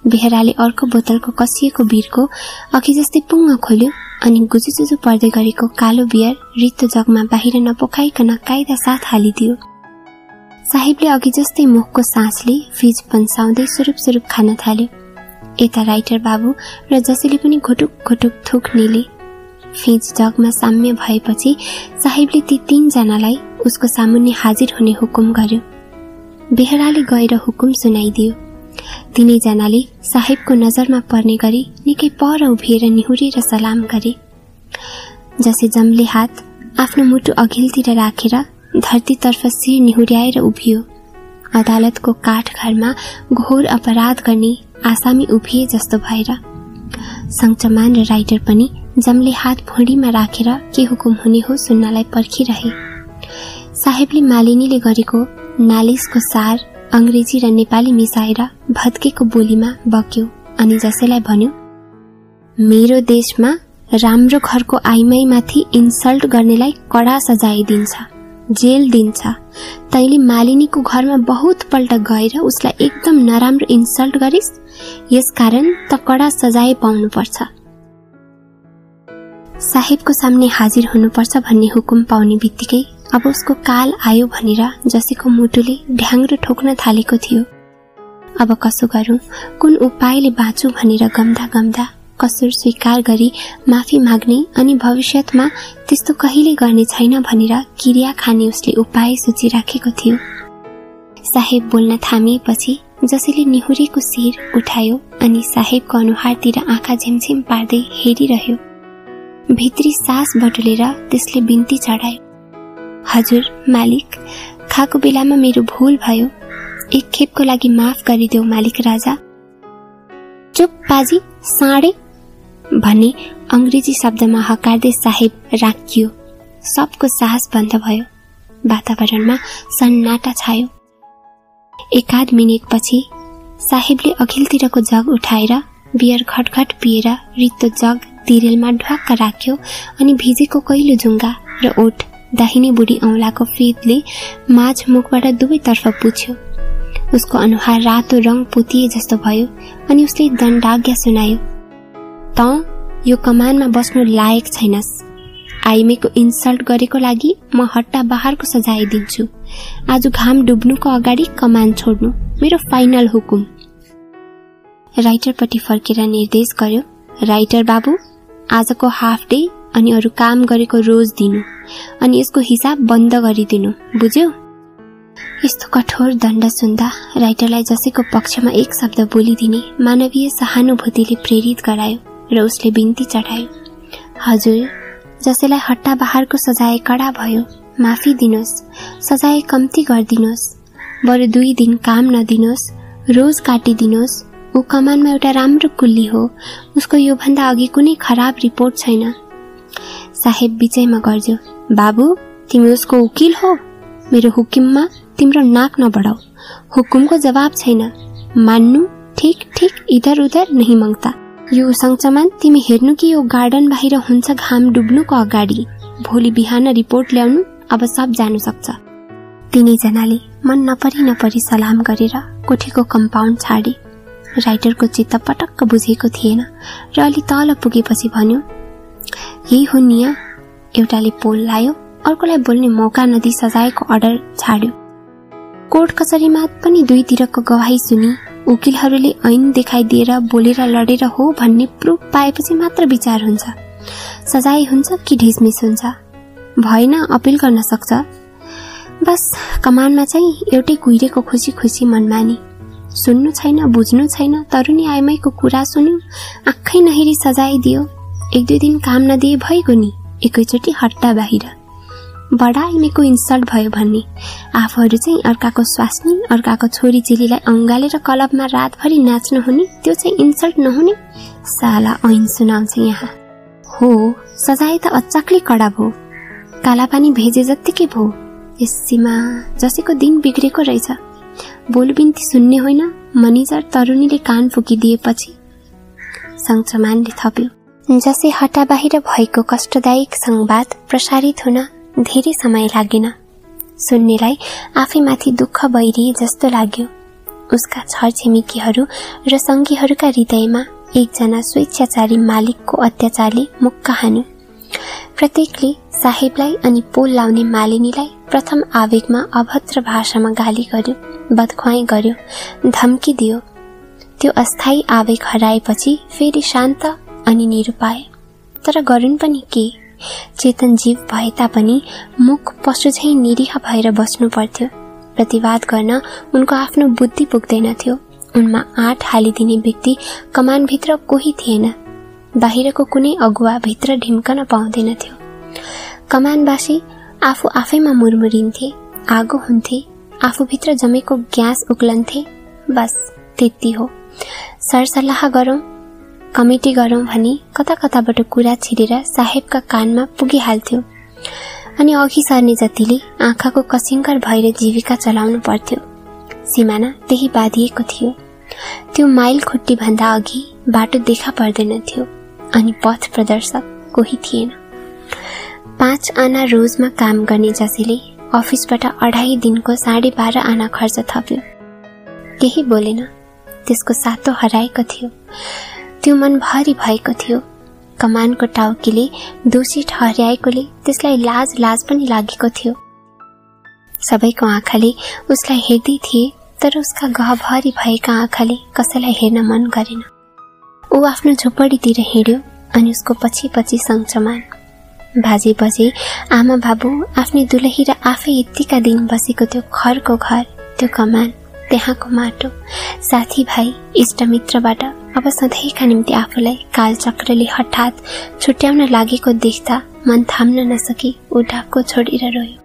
बेहराले अर्को बोतलको कसिएको बिरको अघि जस्तै पुङ्ग खोल्यो अनि गुजुजुजु पर्दै गरेको कालो बियर रित्तो जगमा बाहिर नपोखाइकन कायदा साथ हालिदियो। साहेबले अघि जस्तै मुखको सासले फिज पन्साउँदै सुरुप सुरुप खान थाल्यो। यता राइटर बाबु र जसैले पनि घुटुक घुटुक थुक निले फिज जगमा साम्य भएपछि साहेबले ती तीनजनालाई उसको सामुन्ने हाजिर हुने हुकुम गर्यो। बेहराले गएर हुकुम सुनाइदियो। तिनैजनाले साहेबको नजरमा पर्ने गरी निकै पर उभिएर निहुरेर सलाम गरे। जसै जमले हात आफ्नो मुटु अघिल्तिर राखेर धरतीतर्फ शिर निहुर्याएर उभियो। अदालतको काठघरमा घोर अपराध गर्ने आसामी उभिए जस्तो भएर सङ्चमान र राइटर पनि जमले हात भुँडीमा राखेर के हुकुम हुने हो सुन्नलाई पर्खिरहे। साहेबले मालिनीले गरेको नालिसको सार अङ्ग्रेजी र नेपाली मिसाएर भत्केको बोलीमा बक्यो अनि जसैलाई भन्यो मेरो देशमा राम्रो घरको आइमाईमाथि इन्सल्ट गर्नेलाई कडा सजाय दिन्छ। जेल दिन्छ। तैँले मालिनीको घरमा बहुत पल्ट गएर उसलाई एकदम नराम्रो इन्सल्ट गरिस् यसकारण त कडा सजाय पाउनुपर्छ। साहेबको सामने हाजिर हुनुपर्छ भन्ने हुकुम पाउने बित्तिकै अब उसको काल आयो भनेर जसैको मुटुले ढ्याङ्ग्रो ठोक्न थालेको थियो। अब कसो गरौँ कुन उपायले बाँचु भनेर गम्दा गम्दा कसुर स्वीकार गरी माफी माग्ने अनि भविष्यमा त्यस्तो कहिले गर्ने छैन भनेर किरिया खाने उसले उपाय सोची राखेको थियो। साहेब बोल्न थामिएपछि जसैले निहुरेको शिर उठायो अनि साहेबको अनुहारतिर आँखा झिमझिम पार्दै हेरिरह्यो। भित्री सास बटुलेर त्यसले बिन्ती चढायो। हजुर मालिक खाएको बेलामा मेरो भूल भयो। एक खेपको लागि माफ गरिदेऊ मालिक राजा। चुप पाजी साँडे भन्ने अङ्ग्रेजी शब्दमा हकार्दै साहेब राखियो। सबको साहस बन्द भयो। वातावरणमा सन्नाटा छायो। एकाध मिनटपछि साहेबले अघिल्तिरको जग उठाएर बियर घटघट पिएर रित्तो जग तिरेलमा ढ्वाक्क राख्यो अनि भिजेको कैलो जुङ्गा र ओठ दाहिने बुढी औँलाको फेदले माझ मुखबाट दुवैतर्फ पुछ्यो। उसको अनुहार रातो रङ पोतिए जस्तो भयो अनि उसले दण्डाज्ञा सुनायो। त यो कमानमा बस्नु लायक छैनस्। आइमेको इन्सल्ट गरेको लागि म हट्टा बाहरको सजाय दिन्छु। आज घाम डुब्नुको अगाडि कमान छोड्नु मेरो फाइनल हुकुम। राइटरपट्टि फर्केर निर्देश गर्यो राइटर बाबु आजको हाफ डे अनि अरू काम गरेको रोज दिनु अनि यसको हिसाब बन्द गरिदिनु बुझ्यौ? यस्तो कठोर दण्ड सुन्दा राइटरलाई जसैको पक्षमा एक शब्द बोलिदिने मानवीय सहानुभूतिले प्रेरित गरायो। र उसले बिन्ती चढायो हजुर जसैलाई हट्टा बहारको सजाय कडा भयो माफी दिनुहोस् सजाय कम्ती गरिदिनुहोस् बरु दुई दिन काम नदिनुहोस् रोज काटिदिनुहोस् ऊ कमानमा एउटा राम्रो कुल्ली हो उसको योभन्दा अघि कुनै खराब रिपोर्ट छैन। साहेब विजयमा गर्जो बाबु तिमी उसको वकिल हो? मेरो हुकुममा तिम्रो नाक नबढाऊ। हुकुमको जवाब छैन। मान्नु ठिक ठिक इधर उधर नै मङ्ता यो सङ्चमान तिमी हेर्नु कि यो गार्डन बाहिर हुन्छ घाम डुब्नुको अगाडि? भोलि बिहान रिपोर्ट ल्याउनु अब सब जानु सक्छ। तिनैजनाले मन नपरी नपरी सलाम गरेर कोठीको कम्पाउन्ड छाडे। राइटरको चित्त पटक्क बुझेको थिएन र अलि तल पुगेपछि भन्यो यही हो निया। एउटाले पोल लायो अर्कोलाई बोल्ने मौका नदी सजायको अर्डर छाड्यो। कोर्ट कचहरीमा पनि दुईतिरको गवाही सुनि वकिलहरूले ऐन देखाइदिएर बोलेर लडेर हो भन्ने प्रुफ पाएपछि मात्र विचार हुन्छ। सजाय हुन्छ कि ढिसमिस हुन्छ? भएन अपिल गर्न सक्छ। बस कमानमा चाहिँ एउटै कुहिरेको खुसी खुसी मनमानी। सुन्नु छैन बुझ्नु छैन तरुणी आइमाईको कुरा सुन्यो आँखै नहेरी सजाइदियो एक दुई दिन काम नदिए भइगयो नि एकैचोटि हट्टा बाहिर। बडा आइमेको इन्सल्ट भयो भन्ने। आफूहरू चाहिँ अर्काको स्वास्नी अर्काको छोरी चेलीलाई अङ्गालेर क्लबमा रातभरि नाच्नु हुने त्यो चाहिँ इन्सल्ट नहुने। साला ऐन सुनाउँछ यहाँ। हो सजाय त अचाक्लै कडा भो। कालापानी भेजे जत्तिकै भो। यस सीमा जसैको दिन बिग्रेको रहेछ। बोलबिन्ती सुन्ने होइन मनिजर तरुणीले कान फुकिदिएपछि। सङ्चमानले थप्यो। जसै हटा बाहिर भएको कष्टदायक संवाद प्रसारित हुन धेरै समय लागेन। सुन्नेलाई आफैमाथि दुःख भइरहे जस्तो लाग्यो। उसका छरछिमेकीहरू र सङ्गीहरूका हृदयमा एकजना स्वेच्छाचारी मालिकको अत्याचारले मुक्का हान्यो। प्रत्येकले साहेबलाई अनि पोल लाउने मालिनीलाई प्रथम आवेगमा अभद्र भाषामा गाली गर्यो बदख्वाई गर्यो धम्की दियो। त्यो अस्थायी आवेग हराएपछि फेरि शान्त अनि निरुपाए तर गरून् पनि के? चेतन जीव भए तापनि मुख पशु झै निरीह भएर बस्नु पर्थ्यो। प्रतिवाद गर्न उनको आफ्नो बुद्धि पुग्दैनथ्यो उनमा आँट हालिदिने व्यक्ति कमानभित्र कोही थिएन। बाहिरको कुनै अगुवा भित्र ढिम्कन पाउँदैनथ्यो कमानवासी आफू आफैमा मुरमुरिन्थे आगो हुन्थे आफूभित्र जमेको ग्यास उक्लन्थे बस त्यति हो। सरसल्लाह गरौँ कमिटी गरौँ भनी कता कताबाट कुरा छिरेर साहेबका कानमा पुगिहाल्थ्यो। अनि अघि सर्ने जतिले आँखाको कसिङ्कर भएर जीविका चलाउनु पर्थ्यो। सिमाना त्यही बाँधिएको थियो। त्यो माइल खुट्टी भन्दा अघि बाटो देखा पर्दैन थियो अनि पथ प्रदर्शक कोही थिएन। पाँच आना रोजमा काम गर्ने जसैले अफिसबाट अढाई दिनको साढे बाह्र आना खर्च थप्यो। केही बोलेन त्यसको सातो हराएको थियो। त्यो मन भारी भएको थियो। कमानको टाउकीले दोषी ठहर्याएकोले त्यसलाई लाज लाज पनि लागेको थियो। सबैको आँखाले उसलाई हेर्दै थिए तर उसका गहभरि भएका आँखाले कसैलाई हेर्न मन गरेन। ऊ आफ्नो झोपडीतिर हिँड्यो अनि उसको पछि पछि सङ्चमान बाजे बजे आमा बाबु आफ्नै दुलही र आफै यत्तिका दिन बसेको त्यो खरको घर त्यो कमान त्यहाँको माटो साथीभाइ इष्टमित्रबाट अब सधैँका निम्ति आफूलाई कालचक्रले हठात छुट्याउन लागेको देख्दा मन थाम्न नसकी ऊ ढाक्को छोडेर रोयो।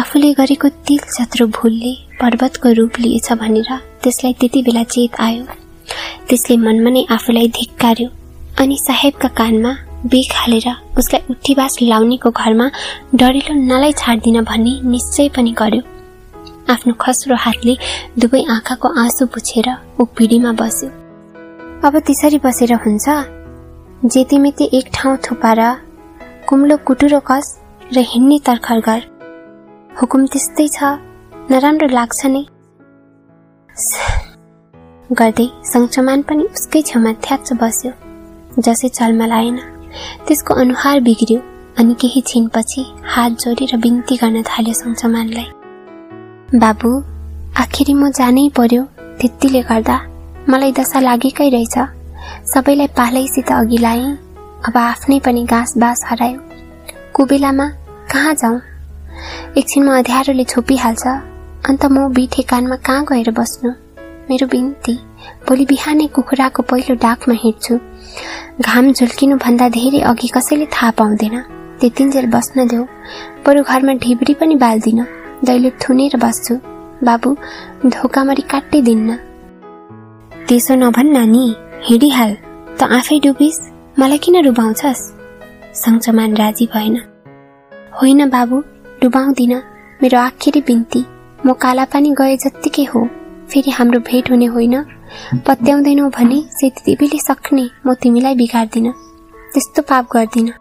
आफूले गरेको तिल जत्रो भुलले पर्वतको रूप लिएछ भनेर त्यसलाई त्यति बेला चेत आयो। त्यसले मनमा नै आफूलाई धिक्कार्यो अनि साहेबका कानमा बेग हालेर उसलाई उठीबास लाउनेको घरमा डरेलो नलाई छाड्दिन भन्ने निश्चय पनि गर्यो। आफ्नो खस्रो हातले दुवै आँखाको आँसु पुछेर ऊ पिँढीमा बस्यो। अब त्यसरी बसेर हुन्छ। जेतिमेति एक ठाउँ थुपार कुम्लो कुटुरो कस र हिँड्ने तर्खर गर हुकुम त्यस्तै छ नराम्रो लाग्छ नै। गर्दै सङ्चमान पनि उसकै छेउमा थ्याच्च बस्यो। जसै चलमा लाएन त्यसको अनुहार बिग्रियो अनि केही छिनपछि हात जोडेर बिन्ती गर्न थाल्यो सङ्चमानलाई बाबु आखिरी म जानै पर्यो त्यतिले गर्दा मलाई दशा लागेकै रहेछ। सबैलाई पालैसित अघि लाएँ अब आफ्नै पनि घाँस बास हरायो। कुबेलामा कहाँ जाउँ एकछिनमा अध्यारोले छोपिहाल्छ अन्त म बिठे कानमा कहाँ गएर बस्नु? मेरो बिन्ती भोलि बिहानै कुखुराको पहिलो डाकमा हिँड्छु। घाम झुल्किनुभन्दा धेरै अघि कसैले थाहा पाउँदैन। त्यतिन्जेल बस्न देऊ। बरु घरमा ढिब्री पनि बाल्दिन। दैलो थुनेर बस्छु। बाबु धोकामरी काट्टै दिन्न। त्यसो नभन् नानी हिँडिहाल त आफै डुबिस मलाई किन डुबाउँछस्? सङ्चमान राजी भएन। होइन बाबु डुबाउँदिन मेरो आखिरी बिन्ती म काला पानी गए जत्तिकै हो फेरि हाम्रो भेट हुने होइन? पत्याउँदैनौ भने सेती सक्ने म तिमीलाई बिगार्दिन। त्यस्तो पाप गर्दिन।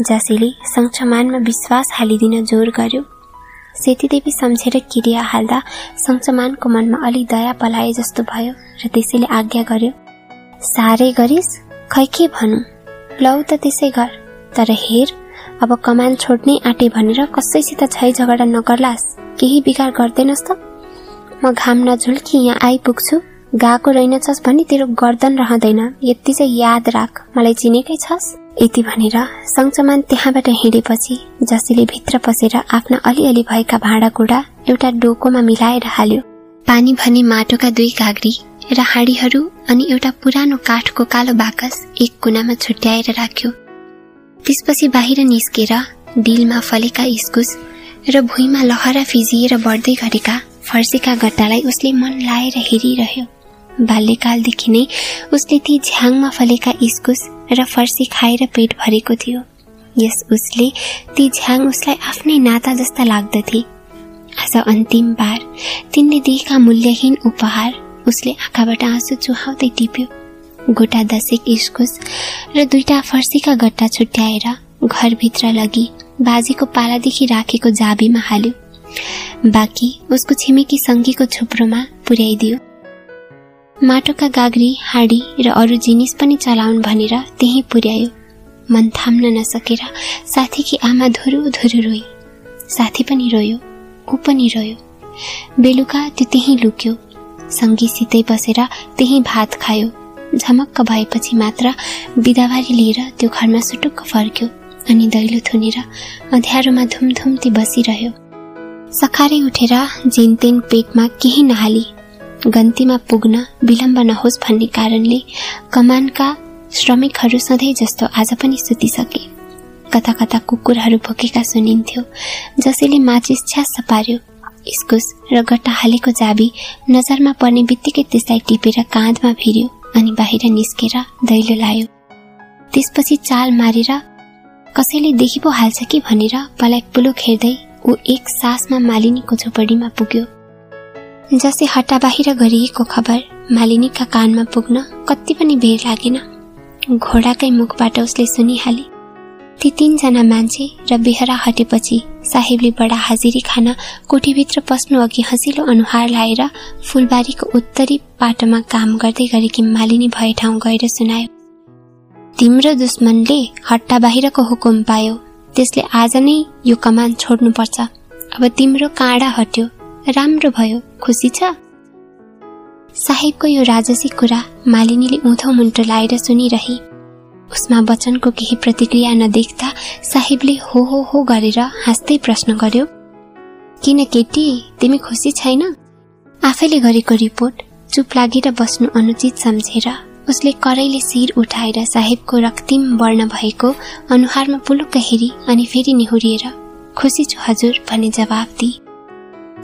जसैले सङ्चमानमा विश्वास हालिदिन जोर गर्यो। सेतीदेवी सम्झेर किरिया हाल्दा सङ्चमानको मनमा अलि दया पलाए जस्तो भयो र त्यसैले आज्ञा गर्यो साह्रै गरिस् खै के भनौँ? लौ त त्यसै गर। तर हेर अब कमान छोड्ने आँटे भनेर कसैसित छै झगडा नगर्लास् केही बिगार गर्दैनस् त। म घाम नझुल्की यहाँ आइपुग्छु। गएको रहेनछस् भने तेरो गर्दन रहँदैन। यति चाहिँ याद राख मलाई चिनेकै छस्? यति भनेर सङ्चमान त्यहाँबाट हिँडेपछि जसले भित्र पसेर आफ्ना अलिअलि भएका भाँडाकुँडा एउटा डोकोमा मिलाएर हाल्यो। पानी भने माटोका दुई काग्री र हाँडीहरू अनि एउटा पुरानो काठको कालो बाकस एक कुनामा छुट्याएर राख्यो। त्यसपछि बाहिर निस्केर डिलमा फलेका इस्कुस र भुइँमा लहरा फिजिएर बढ्दै गरेका फर्सीका गट्टालाई उसले मन लाएर हेरिरह्यो। बाल्यकालदेखि नै उसले ती झ्याङमा फलेका इस्कुस र फर्सी खाएर पेट भरेको थियो। यस उसले ती झ्याङ उसलाई आफ्नै नाता जस्ता लाग्दथे। आज अन्तिम बार तिनले दिएका मूल्यहीन उपहार उसले आँखाबाट आँसु चुहाउँदै टिप्यो। गोटा दसेक इस्कुस र दुईटा फर्सीका गट्टा छुट्याएर घरभित्र लगी बाजीको पालादेखि राखेको जाबीमा हाल्यो। बाँकी उसको छिमेकी सङ्गीको छुप्रोमा पुर्याइदियो। माटोका गाग्री हाडी र अरू जिनिस पनि चलाउन् भनेर त्यही पुर्यायो। मन थाम्न नसकेर साथीकी आमा धुरु धुरु रोई। साथी पनि रोयो ऊ पनि रोयो। बेलुका त्यो त्यही लुक्यो। सङ्गीसितै बसेर त्यही भात खायो। झमक्क भएपछि मात्र बिदाबारी लिएर त्यो घरमा सुटुक्क फर्क्यो अनि दैलो थुनेर अँध्यारोमा धुमधुम्ती बसिरह्यो। सखारै उठेर जेनतेन पेटमा केही नहाली। गन्तीमा पुग्न विलम्ब नहोस् भन्ने कारणले कमानका श्रमिकहरू सधैँ जस्तो आज पनि सुतिसके। कता कता कुकुरहरू भोकेका सुनिन्थ्यो जसैले माचिस छ्यास पार्यो। इस्कुस र गट्टा हालेको जाबी नजरमा पर्ने बित्तिकै त्यसलाई टिपेर काँधमा भिर्यो अनि बाहिर निस्केर दैलो लायो। त्यसपछि चाल मारेर कसैले देखि पो हाल्छ कि? भनेर पलाक पुलुक हेर्दै ऊ एक सासमा मालिनीको झोपडीमा पुग्यो। जसै हट्टा बाहिर गरिएको खबर मालिनीका कानमा पुग्न कति पनि बेर लागेन। घोडाकै मुखबाट उसले सुनिहाले ती तीनजना मान्छे र बेहरा हटेपछि साहेबले बडा हाजिरी खान कोठीभित्र पस्नु अघि हँसिलो अनुहार लाएर फुलबारीको उत्तरी पाटोमा काम गर्दै गरेकी मालिनी भए ठाउँ गएर सुनायो तिम्रो दुश्मनले हट्टा बाहिरको हुकुम पायो त्यसले आज नै यो कमान छोड्नुपर्छ। अब तिम्रो काँडा हट्यो राम्रो भयो। खुसी छ? साहेबको यो राजसी कुरा मालिनीले उँधो मुन्टो लाएर सुनिरहे। उसमा वचनको केही प्रतिक्रिया नदेख्दा साहेबले हो हो हो गरेर हाँस्दै प्रश्न गर्यो किन केटी तिमी खुसी छैन? आफैले गरेको रिपोर्ट चुप लागेर बस्नु अनुचित सम्झेर। उसले करैले शिर उठाएर साहेबको रक्तिम वर्ण भएको अनुहारमा पुलुक्क हेरी अनि फेरि निहुरिएर खुसी छु हजुर भन्ने जवाब दिए।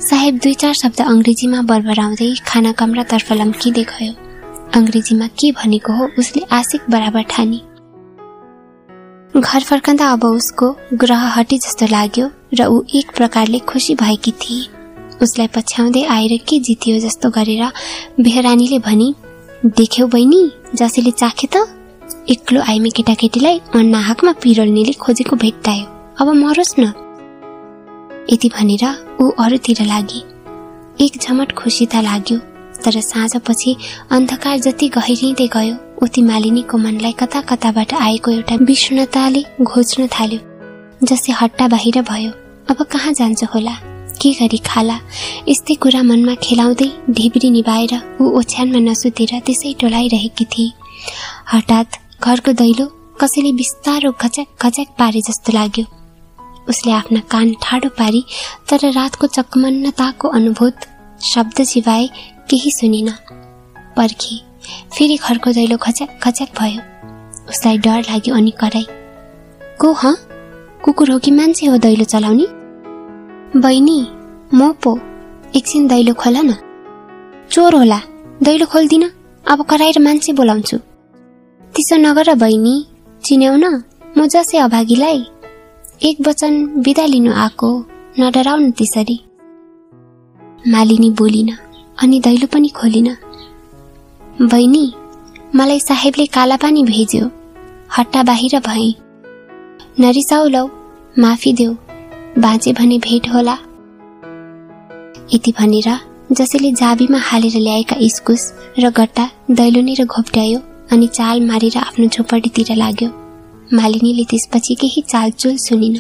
साहेब दुई चार शब्द अङ्ग्रेजीमा बरबराउँदै खाना कमरातर्फ लम्किँदै गयो। अङ्ग्रेजीमा के भनेको हो उसले आशिक बराबर ठानी। घर फर्कँदा अब उसको ग्रह हटे जस्तो लाग्यो र ऊ एक प्रकारले खुसी भएकी थिए। उसलाई पछ्याउँदै आएर के जितियो जस्तो गरेर बेहरानीले भनी देख्यौ बहिनी जसैले चाखे त? एक्लो आइमे केटाकेटीलाई अन्नाहाकमा पिरोल्नेले खोजेको भेट्टायो। अब मरोस् न। यति भनेर ऊ अरूतिर लागे एक झमट खुसी त लाग्यो तर साँझपछि अन्धकार जति गहिरिँदै गयो उति मालिनीको मनलाई कता कताबाट आएको एउटा विष्णुताले घोच्न थाल्यो जसले हट्टा बाहिर भयो। अब कहाँ जान्छ होला? के गरी खाला? यस्तै कुरा मनमा खेलाउँदै ढिब्री निभाएर ऊ ओछ्यानमा नसुतेर त्यसै टोलाइरहेकी थिए। हठात घरको दैलो कसैले बिस्तारो घच्याक घच्याक पारे जस्तो लाग्यो। उसले आफ्ना कान ठाडो पारी तर रातको चकमन्नताको अनुभूत शब्द सिवाय केही सुनिन। पर्खी फेरि घरको दैलो खच्याक खच्याक भयो। उसलाई डर लाग्यो अनि कराई को ह? कुकुर हो कि मान्छे हो दैलो चलाउने? बहिनी म पो। एकछिन दैलो खोला न। चोर होला दैलो खोल्दिन। अब कराएर मान्छे बोलाउँछु। त्यसो नगर बहिनी चिन्याउ न म जसै अभागीलाई। एक वचन बिदा लिनु आएको नडराउनु त्यसरी। मालिनी बोलिन अनि दैलो पनि खोलिन। बहिनी मलाई साहेबले काला पानी भेज्यो। हट्टा बाहिर भए। नरिसाउ लौ माफी देऊ। बाँचे भने भेट होला यति भनेर जसले जाबीमा हालेर ल्याएका इस्कुस र गट्टा दैलोनेर घोप्ट्यायो अनि चाल मारेर आफ्नो झोपडीतिर लाग्यो। मालिनीले त्यसपछि केही चालचुल सुनिन।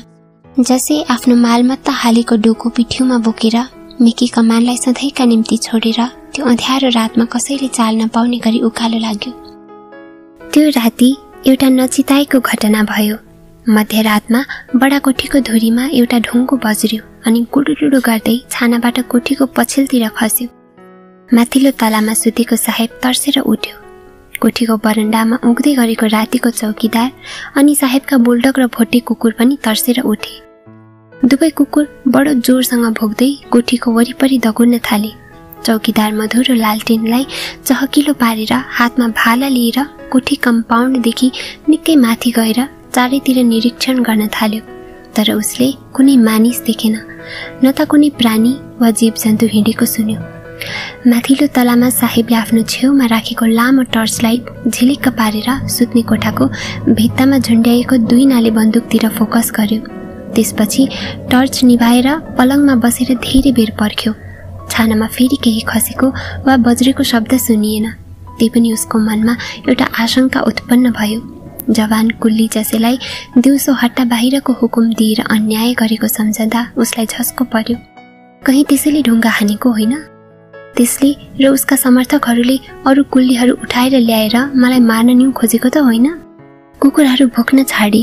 जसै आफ्नो मालमत्ता हालेको डोको पिठ्यौमा बोकेर मिकी कमानलाई सधैँका निम्ति छोडेर त्यो अँध्यारो रातमा कसैले चाल नपाउने गरी उकालो लाग्यो। त्यो राति एउटा नचिताएको घटना भयो। मध्यरातमा बडा कोठीको धुरीमा एउटा ढुङ्गो बज्रियो अनि गुडुडुडु गर्दै छानाबाट कोठीको पछिल्तिर खस्यो। माथिल्लो तलामा सुतेको साहेब तर्सेर उठ्यो। कोठीको बरन्डामा उग्दै गरेको रातिको चौकीदार अनि साहेबका बुल्डक र भोटे कुकुर पनि तर्सेर उठे। दुवै कुकुर बडो जोरसँग भोग्दै कोठीको वरिपरि दगुर्न थाले। चौकीदार मधुरो लालटेनलाई चहकिलो पारेर हातमा भाला लिएर कोठी कम्पाउन्डदेखि निकै माथि गएर चारैतिर निरीक्षण गर्न थाल्यो। तर उसले कुनै मानिस देखेन न त कुनै प्राणी वा जीव जन्तु हिँडेको सुन्यो। माथिल्लो तलामा साहेबले आफ्नो छेउमा राखेको लामो टर्चलाई झिलिक्क पारेर सुत्ने कोठाको भित्तामा झुन्ड्याएको दुई नाले बन्दुकतिर फोकस गर्यो। त्यसपछि टर्च निभाएर पलङमा बसेर धेरै बेर पर्ख्यो। छानामा फेरि केही खसेको वा बज्रेको शब्द सुनिएन। त्यही पनि उसको मनमा एउटा आशंका उत्पन्न भयो। जवान कुल्ली जसैलाई दिउँसो हट्टा बाहिरको हुकुम दिएर अन्याय गरेको सम्झँदा उसलाई झस्को पर्यो। कहीँ त्यसैले ढुङ्गा हानेको होइन? त्यसले र उसका समर्थकहरूले अरू कुल्लीहरू उठाएर ल्याएर मलाई मार्न न्यु खोजेको त होइन। कुकुरहरू भोक्न छाडे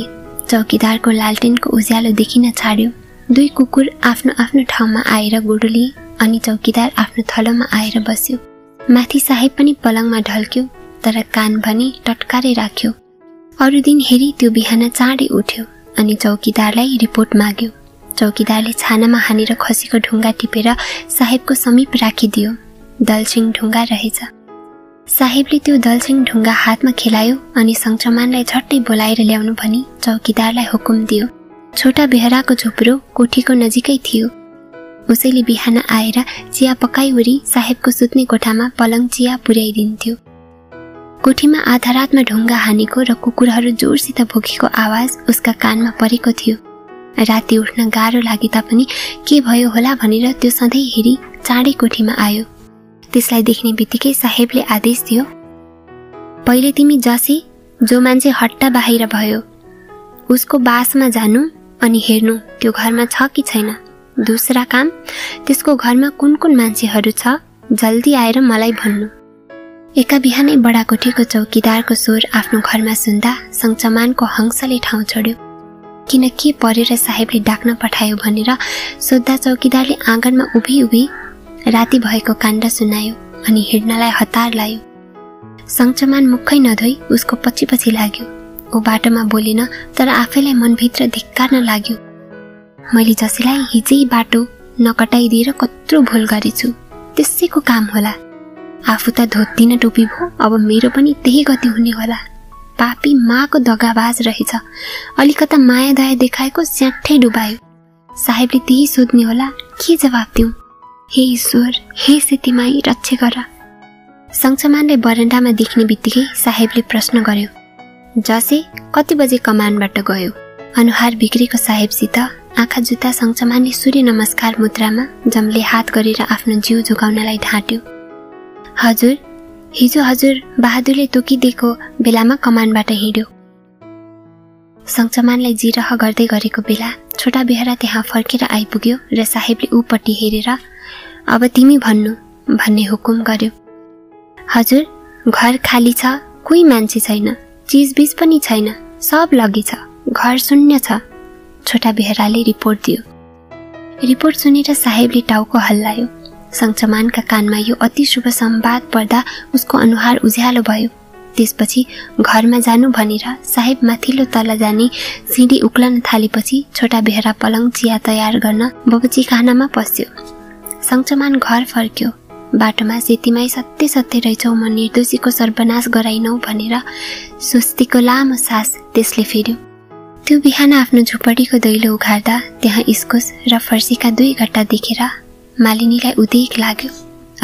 चौकीदारको लालटेनको उज्यालो देखिन छाड्यो। दुई कुकुर आफ्नो आफ्नो ठाउँमा आएर गुडुली अनि चौकीदार आफ्नो थलोमा आएर बस्यो। माथि साहेब पनि पलङमा ढल्क्यो तर कान भने टटकारै राख्यो। अरू दिन हेरी त्यो बिहान चाँडै उठ्यो अनि चौकीदारलाई रिपोर्ट माग्यो। चौकीदारले छानामा हानेर खसेको ढुङ्गा टिपेर साहेबको समीप राखिदियो। दलसिङ ढुङ्गा रहेछ। साहेबले त्यो दलसिङ ढुङ्गा हातमा खेलायो अनि सङ्चमानलाई झट्टै बोलाएर ल्याउनु भनी चौकीदारलाई हुकुम दियो। छोटा बेहराको झुप्रो कोठीको नजिकै थियो। उसैले बिहान आएर चिया पकाइवरी साहेबको सुत्ने कोठामा पलङ चिया पुर्याइदिन्थ्यो। कोठीमा आधा रातमा ढुङ्गा हानेको र कुकुरहरू जोरसित भोकेको आवाज उसका कानमा परेको थियो। राति उठ्न गाह्रो लागे तापनि के भयो होला? भनेर त्यो सधैँ हेरी चाँडै कोठीमा आयो। त्यसलाई देख्ने बित्तिकै साहेबले आदेश दियो पहिले तिमी जसे जो मान्छे हट्टा बाहिर भयो उसको बासमा जानु अनि हेर्नु त्यो घरमा छ कि छैन? दोस्रा काम त्यसको घरमा कुन कुन मान्छेहरू छ जल्दी आएर मलाई भन्नु। एका बिहानै बडाकोठीको चौकीदारको स्वर आफ्नो घरमा सुन्दा सङ्चमानको हंसले ठाउँ छोड्यो। किन के परेर साहेबले डाक्न पठायो भनेर सोद्धा चौकीदारले आँगनमा उभि उभि राति भएको काण्ड सुनायो अनि हिँड्नलाई हतार लायो। सङ्चमान मुखै नधोई उसको पछि पछि लाग्यो। ऊ बाटोमा बोलेन तर आफैलाई मनभित्र धिक्कार्न लाग्यो। मैले जसैलाई हिजै बाटो नकटाइदिएर कत्रो भुल गरेछु। त्यसैको काम होला। आफू त धोत्दिन टोपी भो अब मेरो पनि त्यही गति हुने होला। पापी माको दगाबाज रहेछ। अलिकता माया दया देखाएको स्याठै डुबायो। साहेबले त्यही सोध्ने होला के जवाब दिउँ हे ईश्वर हे सेतीमाई रक्षा गर। सङ्चमानले बरन्डामा देख्ने बित्तिकै साहेबले प्रश्न गर्यो जसे कति बजे कमानबाट गयो अनुहार बिग्रेको साहेबसित आँखा जुत्ता सङ्चमानले सूर्य नमस्कार मुद्रामा जमले हात गरेर आफ्नो जिउ झुकाउनलाई ढाँट्यो। हजुर हिजो हजुर बहादुरले तोकिदिएको बेलामा कमानबाट हिँड्यो। सङ्चमानलाई जिरह गर्दै गरेको बेला छोटा बेहरा त्यहाँ फर्केर आइपुग्यो र साहेबले ऊपट्टि हेरेर अब तिमी भन्नु भन्ने हुकुम गर्यो। हजुर घर खाली छ कोही मान्छे छैन चिजबिज पनि छैन सब लगेछ घर शून्य छ छोटा बेहराले रिपोर्ट दियो। रिपोर्ट सुनेर साहेबले टाउको हल्लायो। सङ्चमानका कानमा यो अति शुभ सम्वाद पर्दा उसको अनुहार उज्यालो भयो। त्यसपछि घरमा जानु भनेर साहेब माथिल्लो तल जाने सिँढी उक्लन थालेपछि छोटा बेहरा पलङ चिया तयार गर्न बबची खानामा पस्यो। सङ्चमान घर फर्क्यो। बाटोमा सेतीमाई सत्य सत्य रहेछौ म निर्दोषीको सर्वनाश गराइनौ भनेर सुस्तीको लामो सास त्यसले फेर्यो। त्यो बिहान आफ्नो झुपडीको दैलो उघार्दा त्यहाँ इस्कुस र फर्सीका दुई घट्टा देखेर मालिनीलाई उदेक लाग्यो।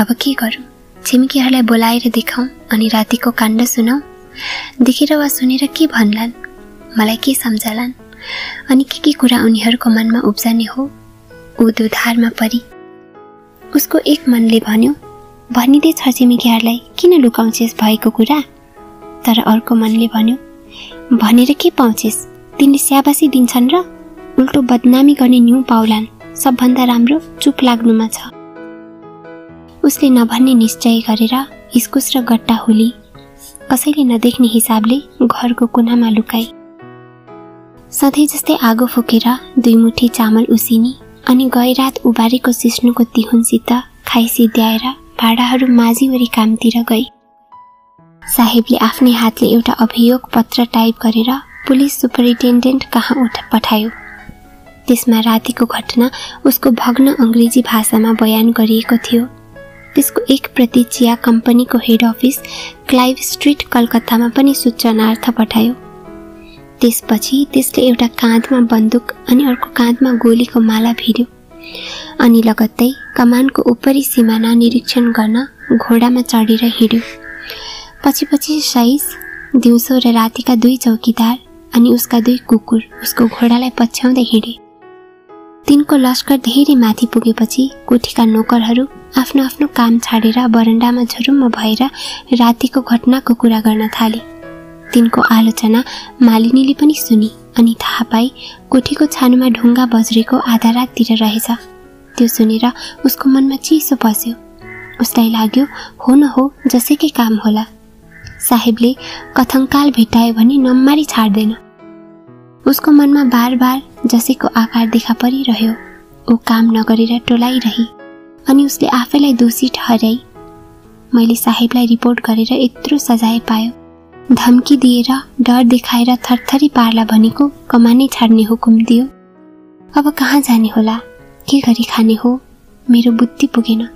अब के गरौँ? छिमेकीहरूलाई बोलाएर देखाउँ अनि रातिको काण्ड सुनाऊ देखेर वा सुनेर के भन्लान्? मलाई के सम्झलान्? अनि के के कुरा उनीहरूको मनमा उब्जाने हो? ऊ दुधारमा परी। उसको एक मनले भन्यो भनिँदै छरछिमेकीहरूलाई किन लुकाउँछेस् भएको कुरा? तर अर्को मनले भन्यो भनेर के पाउँछेस्? तिनले स्याबासी दिन्छन् र उल्टो बदनामी गर्ने न्यु पाउलान्। सबभन्दा राम्रो चुप लाग्नुमा छ। उसले नभन्ने निश्चय गरेर इस्कुस र गट्टा हुली कसैले नदेख्ने हिसाबले घरको कुनामा लुकाई। सधैँ जस्तै आगो फुकेर दुई मुठी चामल उसिनी अनि गैरात उबारेको सिस्नुको तिहुनसित खाइसिद्ध्याएर भाँडाहरू माझीवरी कामतिर गई। साहेबले आफ्नै हातले एउटा अभियोग पत्र टाइप गरेर पुलिस सुपरिन्टेन्डेन्ट कहाँ उठ पठायो? त्यसमा रातिको घटना उसको भग्न अङ्ग्रेजी भाषामा बयान गरिएको थियो। त्यसको एक प्रति चिया कम्पनीको हेड अफिस क्लाइभ स्ट्रिट कलकत्तामा पनि सूचनार्थ पठायो। त्यसपछि त्यसले एउटा काँधमा बन्दुक अनि अर्को काँधमा गोलीको माला भिर्यो अनि लगत्तै कमानको उपरी सिमाना निरीक्षण गर्न घोडामा चढेर हिँड्यो। पछि पछि साइज दिउँसो र रातिका दुई चौकीदार अनि उसका दुई कुकुर उसको घोडालाई पछ्याउँदै हिँडे। तिनको लस्कर धेरै माथि पुगेपछि कोठीका नोकरहरू आफ्नो आफ्नो काम छाडेर बरन्डामा झुरुम्म भएर रातिको घटनाको कुरा गर्न थाले। तिनको आलोचना मालिनीले पनि सुनि अनि थाहा पाई कोठीको छानुमा ढुङ्गा बज्रेको आधा राततिर रहेछ। त्यो सुनेर उसको मनमा चिसो पस्यो। उसलाई लाग्यो हो न हो जसैकै काम होला। साहेबले कथङ्काल भेटायो भने नम्मारी छाड्दैन। उसको मनमा बार बार जसैको आकार देखा परिरह्यो ऊ काम नगरेर टोलाइरही अनि उसले आफैलाई दोषी ठहराई। मैले साहेबलाई रिपोर्ट गरेर यत्रो सजाय पायो। धम्की दिएर डर देखाएर थरथरी पार्ला भनेको कमानै छाड्ने हुकुम दियो। अब कहाँ जाने होला? के गरी खाने हो? मेरो बुद्धि पुगेन।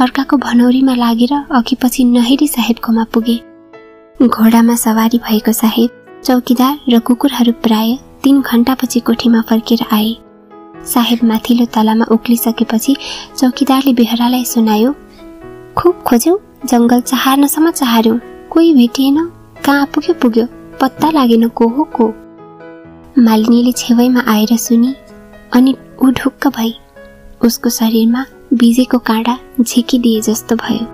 अर्काको भनौरीमा लागेर अघि पछि नहेरी साहेबकोमा पुगे। घोडामा सवारी भएको साहेब चौकीदार र कुकुरहरू प्राय तिन घन्टापछि कोठीमा फर्केर आए। साहेब माथिल्लो तलामा उक्लिसकेपछि चौकीदारले बेहरालाई सुनायो खुब खोज्यौ जङ्गल चहार्नसम्म चहार्यौ। कोही भेटिएन कहाँ पुग्यो पुग्यो पत्ता लागेन को हो को? मालिनीले छेउमा आएर सुनि अनि ऊ ढुक्क भई उसको शरीरमा बिजेको काँडा झिकिदिए जस्तो भयो।